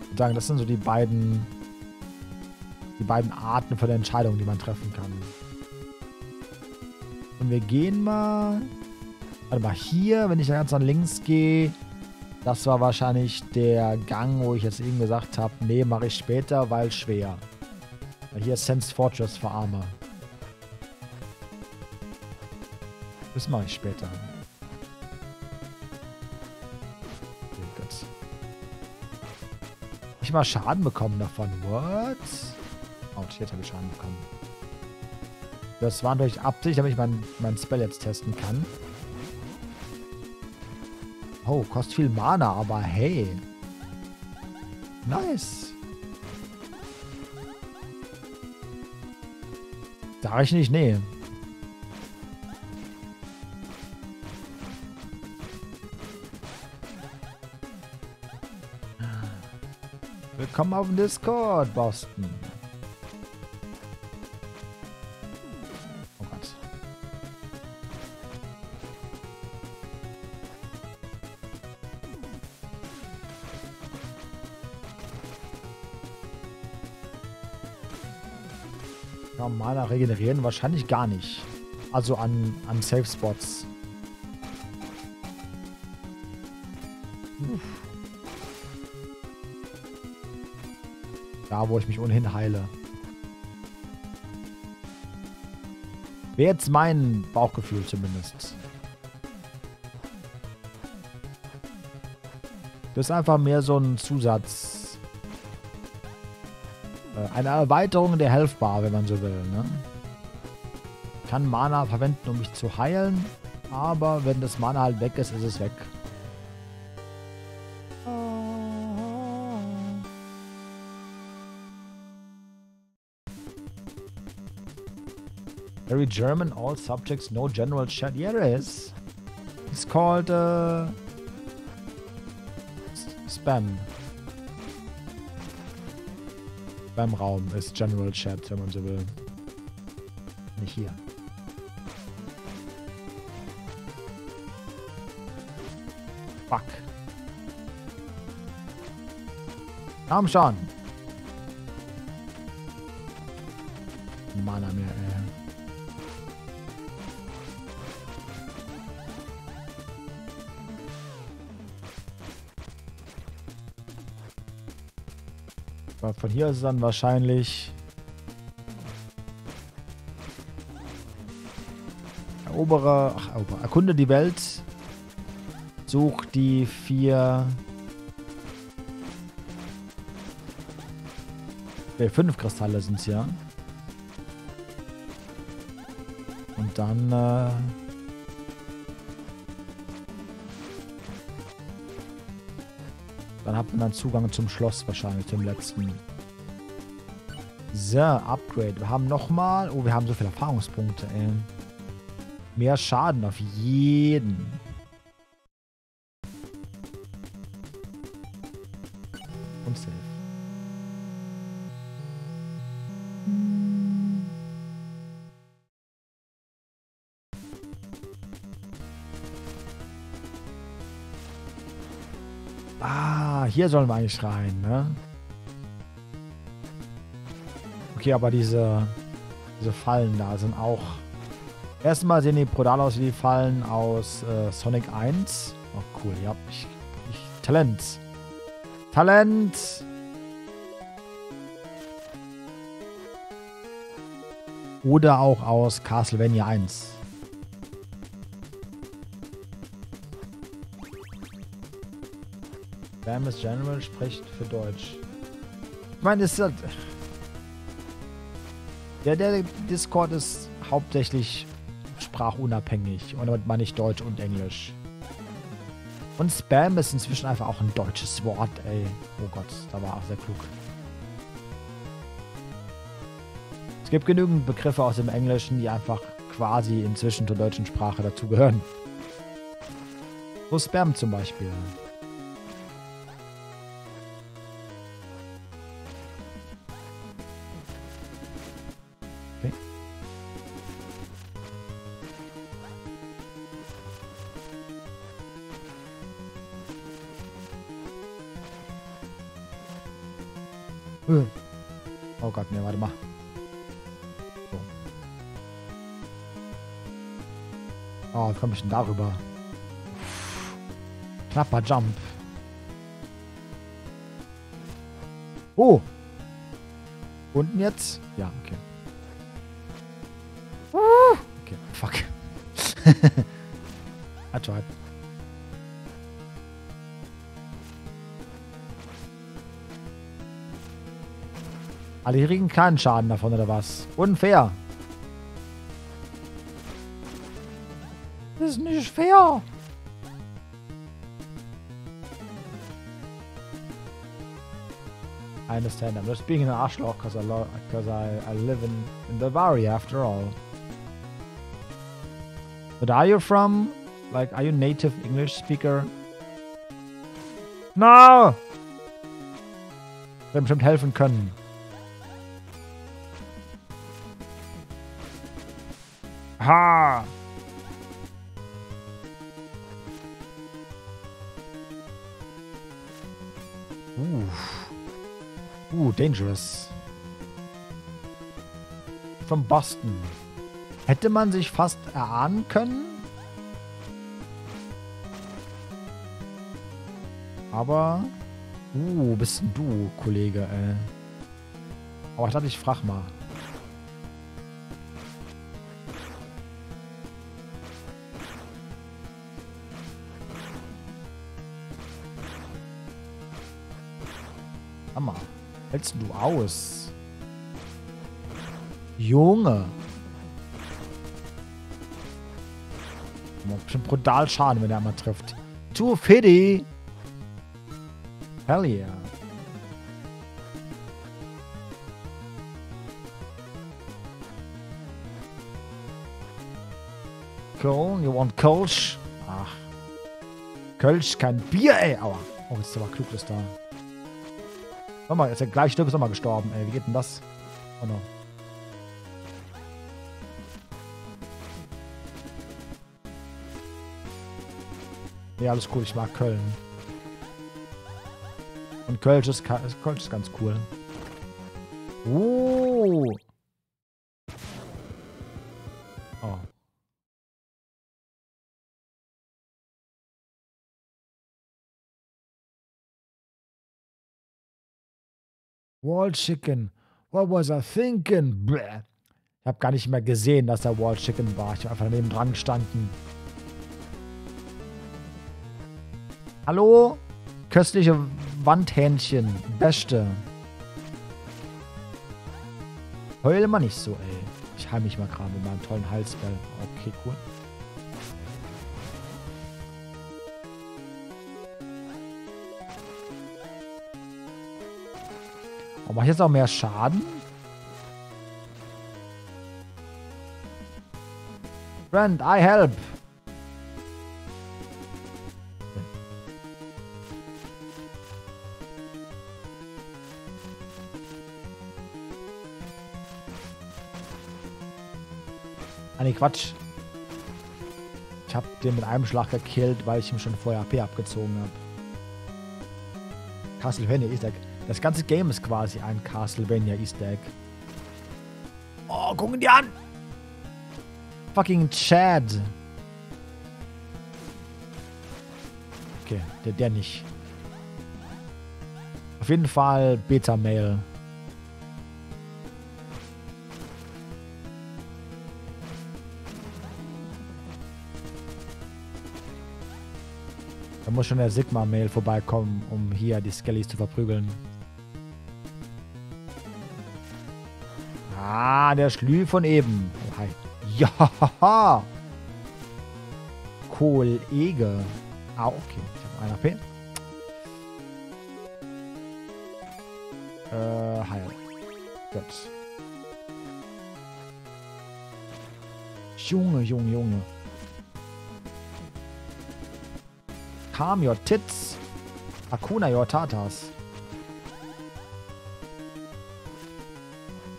Ich würde sagen, das sind so die beiden, die beiden Arten von Entscheidungen, die man treffen kann. Und wir gehen mal, warte mal, hier, wenn ich da ganz nach links gehe, das war wahrscheinlich der Gang, wo ich jetzt eben gesagt habe, nee, mache ich später, weil schwer. Hier ist Sense Fortress für Arme. Das mache ich später. Ich mal Schaden bekommen davon? What? Autsch, jetzt habe ich Schaden bekommen. Das war natürlich Absicht, damit ich mein, mein Spell jetzt testen kann. Oh, kostet viel Mana, aber hey. Nice. Sag ich nicht, nee. Willkommen auf dem Discord, Boston. Mana regenerieren? Wahrscheinlich gar nicht. Also an, an Safe Spots. Uff. Da, wo ich mich ohnehin heile. Wäre jetzt mein Bauchgefühl zumindest. Das ist einfach mehr so ein Zusatz. Eine Erweiterung der Health Bar, wenn man so will. Ne? Kann Mana verwenden, um mich zu heilen. Aber wenn das Mana halt weg ist, ist es weg. Very German, all subjects, no general chat. Yeah, there is. It's called uh, Spam. Spam-Raum ist General Chat, wenn man so will. Nicht hier. Fuck. Komm schon. Mana mehr, ey. Aber von hier ist es dann wahrscheinlich. Erobere, ach, erobere, erkunde die Welt, such die vier, ne, fünf Kristalle sind es ja. Und dann äh, Dann hat man dann Zugang zum Schloss wahrscheinlich, zum letzten. So, Upgrade. Wir haben nochmal... Oh, wir haben so viele Erfahrungspunkte, ey. Mehr Schaden auf jeden. Hier sollen wir eigentlich rein, ne? Okay, aber diese, diese Fallen da sind auch... Erstmal sehen die brutal aus wie die Fallen aus äh, Sonic 1. Oh, cool. Ja, ich, ich, Talent. Talent! Oder auch aus Castlevania 1. Spam is General spricht für Deutsch. Ich meine, es ist halt. Ja, der Discord ist hauptsächlich sprachunabhängig und damit meine ich Deutsch und Englisch. Und Spam ist inzwischen einfach auch ein deutsches Wort, ey. Oh Gott, da war auch sehr klug. Es gibt genügend Begriffe aus dem Englischen, die einfach quasi inzwischen zur deutschen Sprache dazugehören. So Spam zum Beispiel. Oh, wie komme ich denn darüber? Knapper Jump. Oh! Unten jetzt? Ja, okay. Okay, fuck. I tried. Alle kriegen keinen Schaden davon, oder was? Unfair. Ist nicht fair. I understand. I'm just being an Arschloch because I, cause I, I live in, in Bavaria after all. But are you from? Like, are you native English speaker? No! Wir bestimmt helfen können. Ha! Dangerous. From Boston. Hätte man sich fast erahnen können. Aber... Uh, bist du, Kollege, ey. Aber ich dachte, ich frag mal. Hältst du aus? Junge. Macht bestimmt brutal Schaden, wenn er einmal trifft. Too fitty. Hell yeah. Cool, you want Kölsch? Ach. Kölsch, kein Bier, ey. Aua. Oh, jetzt ist aber klug, das da. Warte mal, ist der gleich stirbt, ist nochmal gestorben, ey. Wie geht denn das? Oh no. Ja, alles cool. Ich mag Köln. Und Köln ist, Köln ist ganz cool. Oh. Wall Chicken. What was I thinking? Bläh. Ich habe gar nicht mehr gesehen, dass da Wall Chicken war. Ich habe einfach neben dran gestanden. Hallo? Köstliche Wandhähnchen. Beste. Heule mal nicht so, ey. Ich heim mich mal gerade mit meinem tollen Halsbell. Okay, cool. Oh, mach ich jetzt auch mehr Schaden? Friend, I help. Ah, nee, Quatsch. Ich hab den mit einem Schlag gekillt, weil ich ihm schon vorher AP abgezogen habe. Castlevania Easter Egg. Das ganze Game ist quasi ein Castlevania Easter Egg. Oh, gucken die an! Fucking Chad. Okay, der, der nicht. Auf jeden Fall Beta-Mail. Da muss schon der Sigma-Mail vorbeikommen, um hier die Skellys zu verprügeln. Ah, der Schlü von eben. Ja, Kohlege. Ah, okay. Ich habe 1 AP. Äh, heil. Gut. Junge, Junge, Junge. Calm your tits. Akuna your tatas.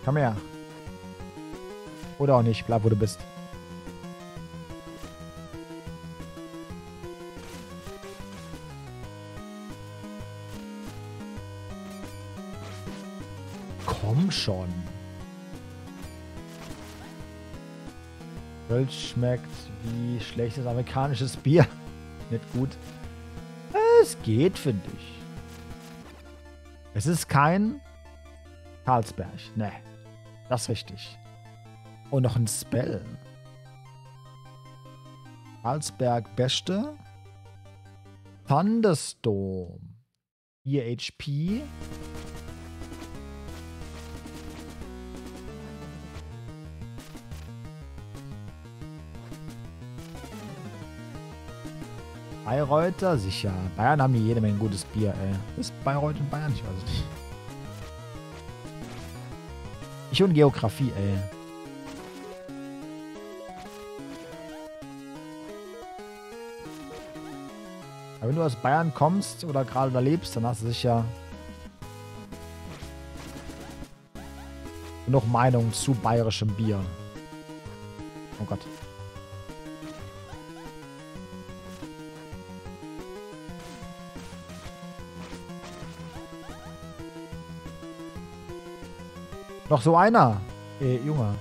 Komm her. Oder auch nicht. Bleib, wo du bist. Komm schon. Kölsch schmeckt wie schlechtes amerikanisches Bier. Nicht gut. Es geht, finde ich. Es ist kein Karlsberg. Ne, das ist richtig. Und noch ein Spell. Karlsberg Beste. Thunderstorm. 4 HP. Bayreuther, sicher. Bayern haben hier jede Menge gutes Bier, ey. Ist Bayreuth in Bayern? Ich weiß es nicht. Ich und Geografie, ey. Aber wenn du aus Bayern kommst oder gerade da lebst, dann hast du sicher genug Meinung zu bayerischem Bier. Oh Gott. Noch so einer. Äh, Junge.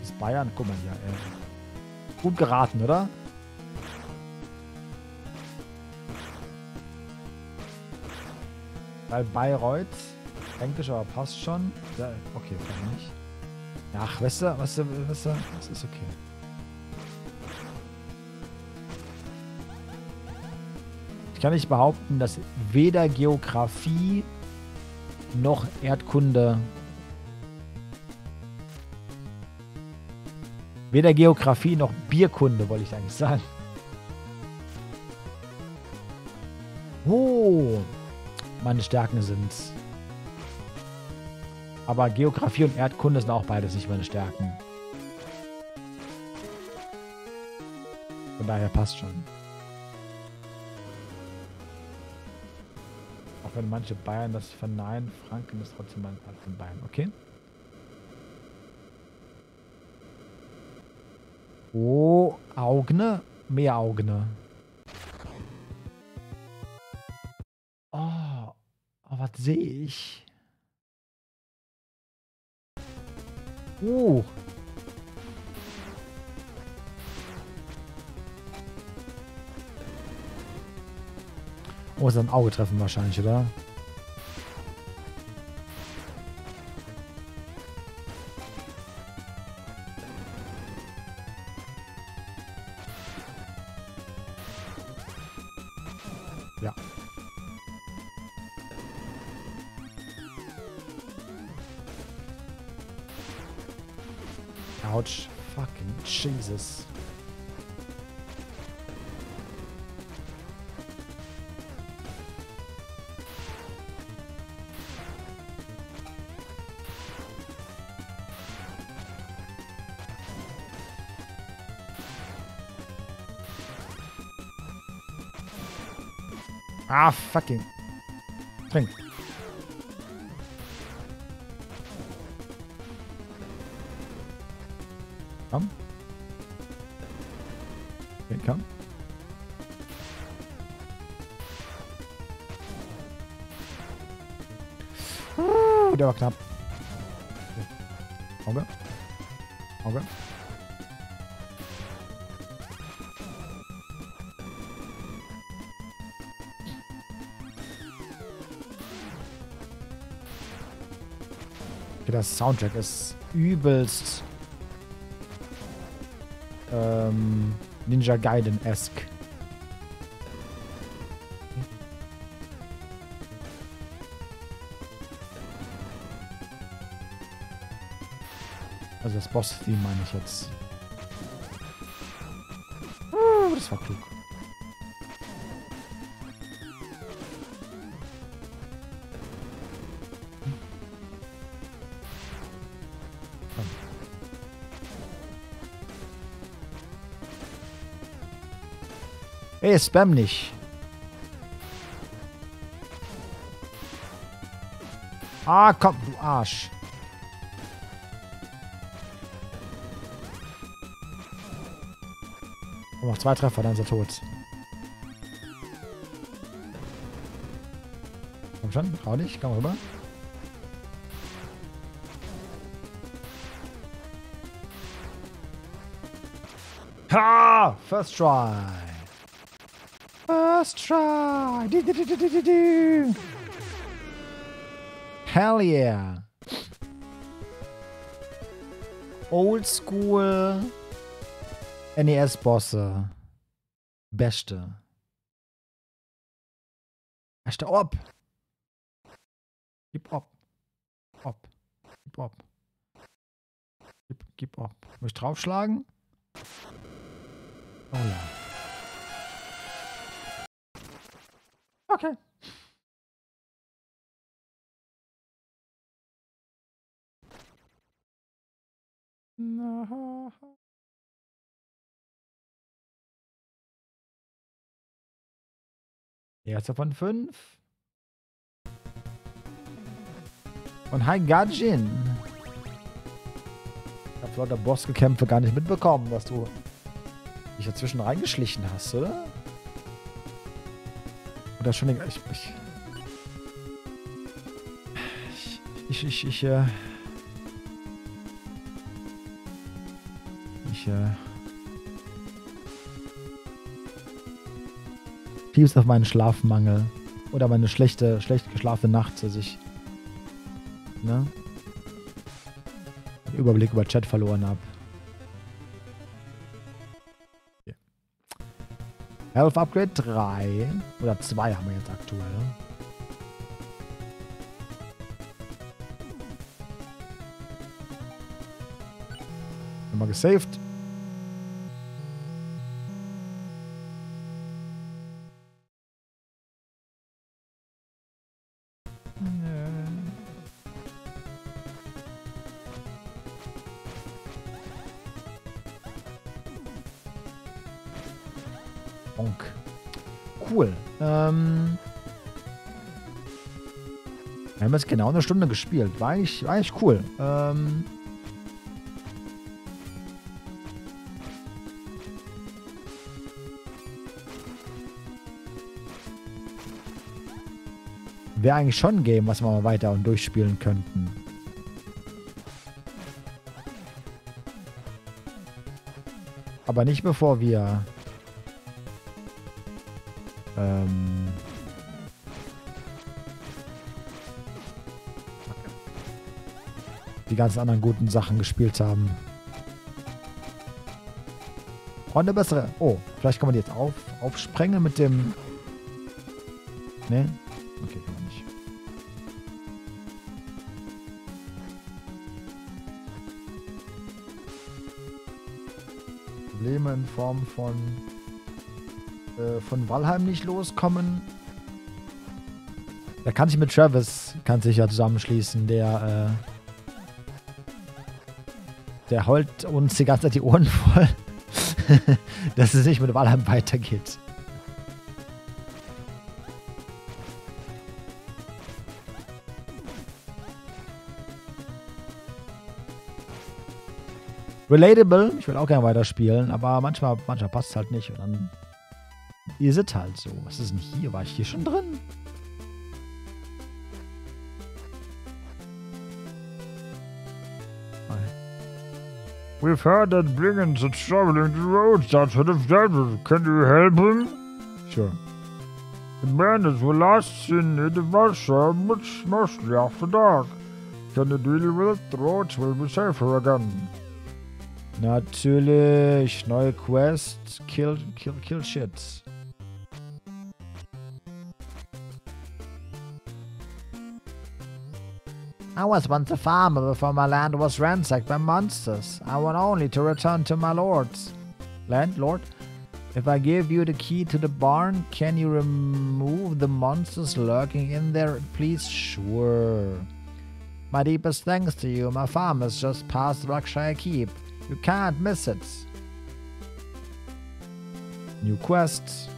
Ist Bayern? Guck mal hier, ey. Gut geraten, oder? Weil Bayreuth, Englisch, aber passt schon. Ja, okay, kann nicht. Ach, weißt du, weißt du, weißt du, das ist okay. Ich kann nicht behaupten, dass weder Geografie noch Erdkunde weder Geografie noch Bierkunde, wollte ich eigentlich sagen. Oh, meine Stärken sind. Aber Geografie und Erdkunde sind auch beides nicht meine Stärken. Von daher passt schon. wenn manche Bayern das verneinen, Franken ist trotzdem ein Part von Bayern. Okay? Oh, Augne? Mehr Augne. Oh, oh was sehe ich? Uh. Oh, ist ein Auge treffen wahrscheinlich, oder? Fucking. Trink. Komm. Okay, komm. Uh, der war knapp. Der Soundtrack ist übelst ähm, Ninja Gaiden-esque. Also das Boss-Theme meine ich jetzt. Uh, das war klug. Ey, spam nicht. Ah, komm, du Arsch. Oh, noch zwei Treffer, dann ist er tot. Komm schon, trau dich, komm rüber. Ha! First try. First try. Du, du, du. Hell yeah. Old School NES-Bosse. Beste. Beste ob. Gib ob. Ob. Gib ob. Gib, gib ob. Muss ich draufschlagen? Oh ja. Okay. Na. Erster von fünf. Und Hi Gajin. Ich habe lauter Bossgekämpfe gar nicht mitbekommen, dass du dich dazwischen reingeschlichen hast, oder? Oder schon ich, ich, ich, ich, ich, äh, ich, äh, schieb's auf meinen Schlafmangel. Oder meine schlechte, schlecht geschlafene Nacht, dass ich, ne, den Überblick über Chat verloren habe. Health Upgrade 3. Oder 2 haben wir jetzt aktuell. Nochmal gesaved. Jetzt genau eine Stunde gespielt. War eigentlich, war eigentlich cool. Ähm Wäre eigentlich schon ein Game, was wir mal weiter und durchspielen könnten. Aber nicht bevor wir ähm die ganzen anderen guten Sachen gespielt haben. Und eine bessere. Oh, vielleicht kann man die jetzt auf, aufsprengen mit dem. Ne? Okay, kann man nicht. Probleme in Form von äh, von Valheim nicht loskommen. Da kann sich mit Travis kann sich ja zusammenschließen, der äh, der heult uns die ganze Zeit die Ohren voll, dass es nicht mit Valheim weitergeht. Relatable, ich will auch gerne weiterspielen, aber manchmal, manchmal passt es halt nicht und dann ist es halt so. Was ist denn hier? War ich hier schon drin? We've heard that brigands are traveling the roads outside of Denver. Can you help him? Sure. The bandits were last seen in the Russia much mostly after dark. Can you deal with it? The roads will be safer again. Natürlich. Neue Quest. Kill, kill, kill shit. Was once a farmer before my land was ransacked by monsters. I want only to return to my lords. Landlord? If I give you the key to the barn, can you remove the monsters lurking in there, please? Sure. My deepest thanks to you. My farm is just past Rockshire Keep. You can't miss it. New quest.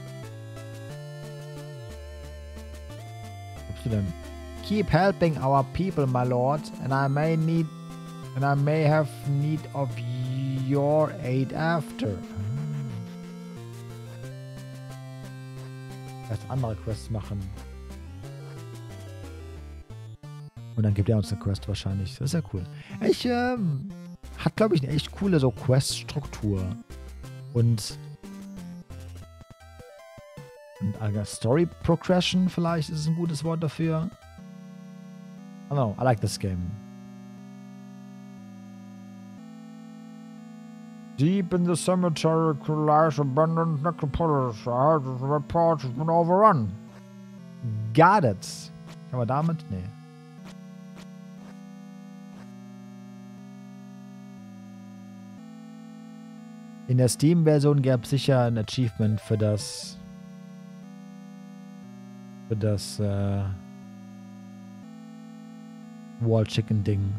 Was du denn? Keep helping our people, my lord, and I may need and I may have need of your aid after. Erst andere Quests machen. Und dann gibt er uns eine Quest wahrscheinlich. Das ist ja cool. Ich, ähm, hat, glaube ich, eine echt coole so Quest-Struktur. Und, und Story Progression vielleicht ist ein gutes Wort dafür. I don't know, I like this game. Deep in the cemetery lies abandoned necropolis. I heard the report has been overrun. Got it. Kann man damit? Nee. In der Steam-Version gab es sicher ein Achievement für das für das äh, Wall Chicken Ding.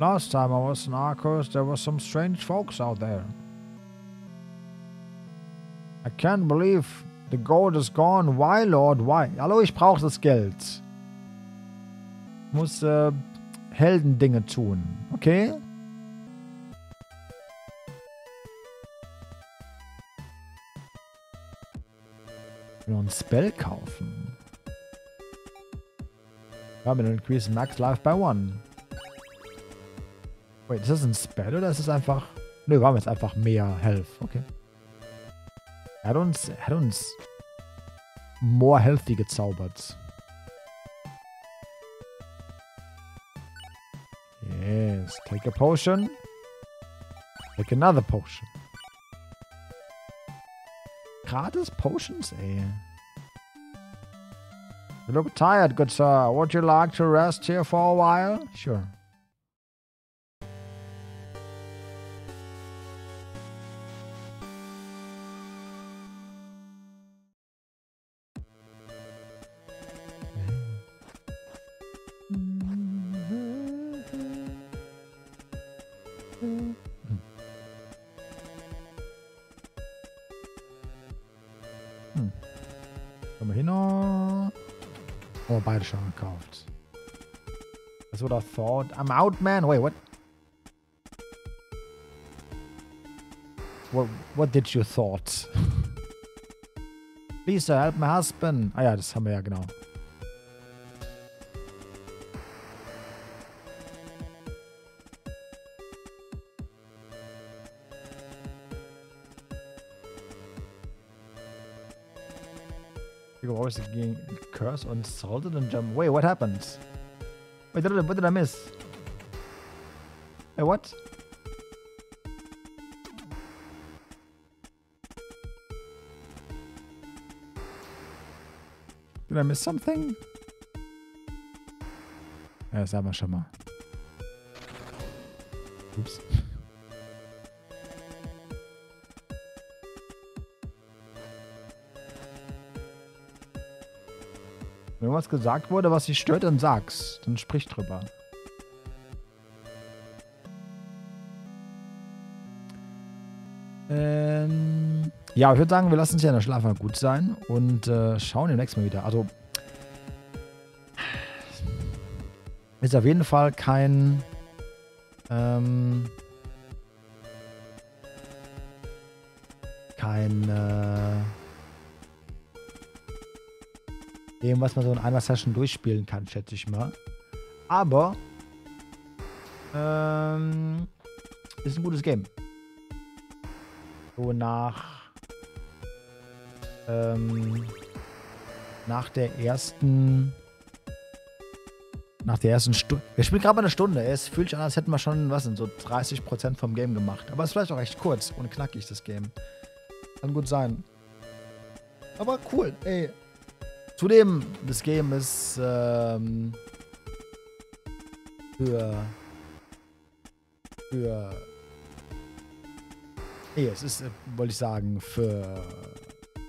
Last time I was in Arcos, there were some strange folks out there. I can't believe the gold is gone. Why, Lord? Why? Hallo, ich brauche das Geld. Muss äh, Heldendinge tun, okay? Noch ein Spell kaufen. Mit Increase Max Life by One. Wait, ist das ein Spell oder ist es einfach... Nö, wir haben jetzt einfach mehr Health. Okay. Er hat uns, er hat uns more healthy gezaubert. Yes, take a potion. Take another potion. Gratis Potions, ey. You look tired, good sir. Would you like to rest here for a while? Sure. Hm. Hin. Oh, beide schon gekauft. That's what I thought. I'm out, man. Wait, what? What, what did you thought? Please, help my husband. Ah ja, das haben wir ja genau. Getting curse on salted and jump. Wait, what happens? Wait, what did I, what did I miss? Hey, what? Did I miss something? Ja, das haben schon mal. Ups. Irgendwas gesagt wurde, was dich stört, dann sag's. Dann sprich drüber. Ähm, ja, ich würde sagen, wir lassen es ja in der Schlaf mal gut sein und äh, schauen demnächst mal wieder. Also, ist auf jeden Fall kein. Ähm, kein. Äh, dem, was man so in einer Session durchspielen kann, schätze ich mal. Aber ähm, ist ein gutes Game. So nach ähm, nach der ersten nach der ersten Stunde. Wir spielen gerade mal eine Stunde. Es fühlt sich an, als hätten wir schon, was sind so 30% vom Game gemacht. Aber es ist vielleicht auch recht kurz und knackig, das Game. Kann gut sein. Aber cool, ey. Zudem, das Game ist ähm, für. Für. Nee, es ist, äh, wollte ich sagen, für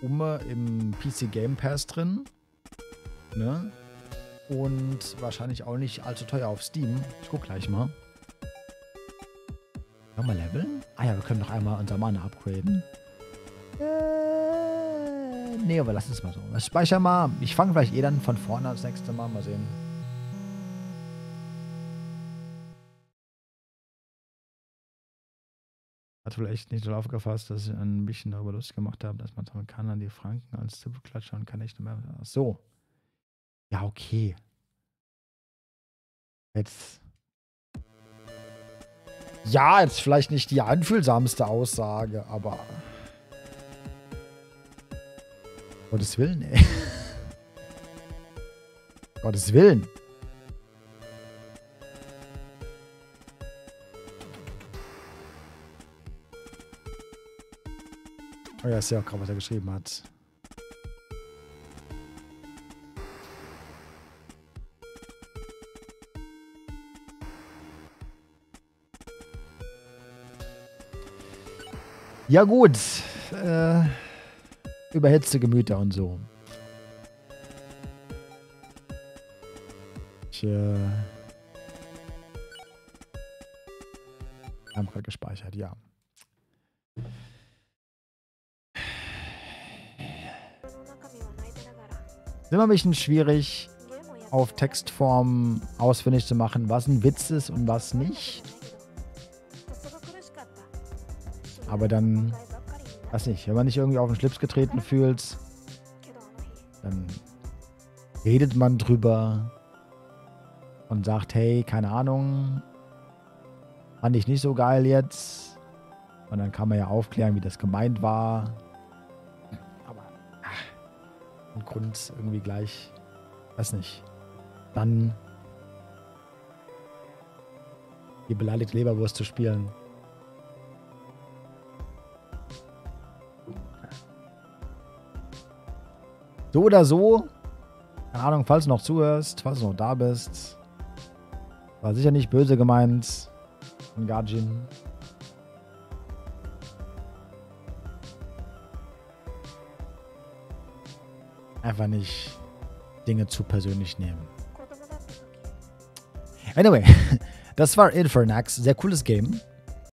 Umme im PC Game Pass drin. Ne? Und wahrscheinlich auch nicht allzu teuer auf Steam. Ich guck gleich mal. Wir leveln? Ah ja, wir können noch einmal unser Mana upgraden. Nee, aber lass es mal so. Ich speichere mal. Ich fange vielleicht eh dann von vorne das nächste Mal. Mal sehen. Hat wohl echt nicht so aufgefasst, dass ich ein bisschen darüber lustig gemacht habe, dass man kann, an die Franken als Tippelklatscher und kann nicht mehr. Ach so. Ja, okay. Jetzt. Ja, jetzt vielleicht nicht die einfühlsamste Aussage, aber. Gottes Willen, ey. Gottes Willen. Oh ja, ist ja auch gerade, was er geschrieben hat. Ja gut, äh, überhitzte Gemüter und so. Ich äh, haben gerade gespeichert, ja. Ist immer ein bisschen schwierig, auf Textform ausfindig zu machen, was ein Witz ist und was nicht. Aber dann, weiß nicht, wenn man nicht irgendwie auf den Schlips getreten fühlt, dann redet man drüber und sagt, hey, keine Ahnung, fand ich nicht so geil jetzt. Und dann kann man ja aufklären, wie das gemeint war. Aber ach, im Grund irgendwie gleich, weiß nicht, dann die beleidigte Leberwurst zu spielen. So oder so, keine Ahnung, falls du noch zuhörst, falls du noch da bist, war sicher nicht böse gemeint von Gajin. Einfach nicht Dinge zu persönlich nehmen. Anyway, das war Infernax. Sehr cooles Game.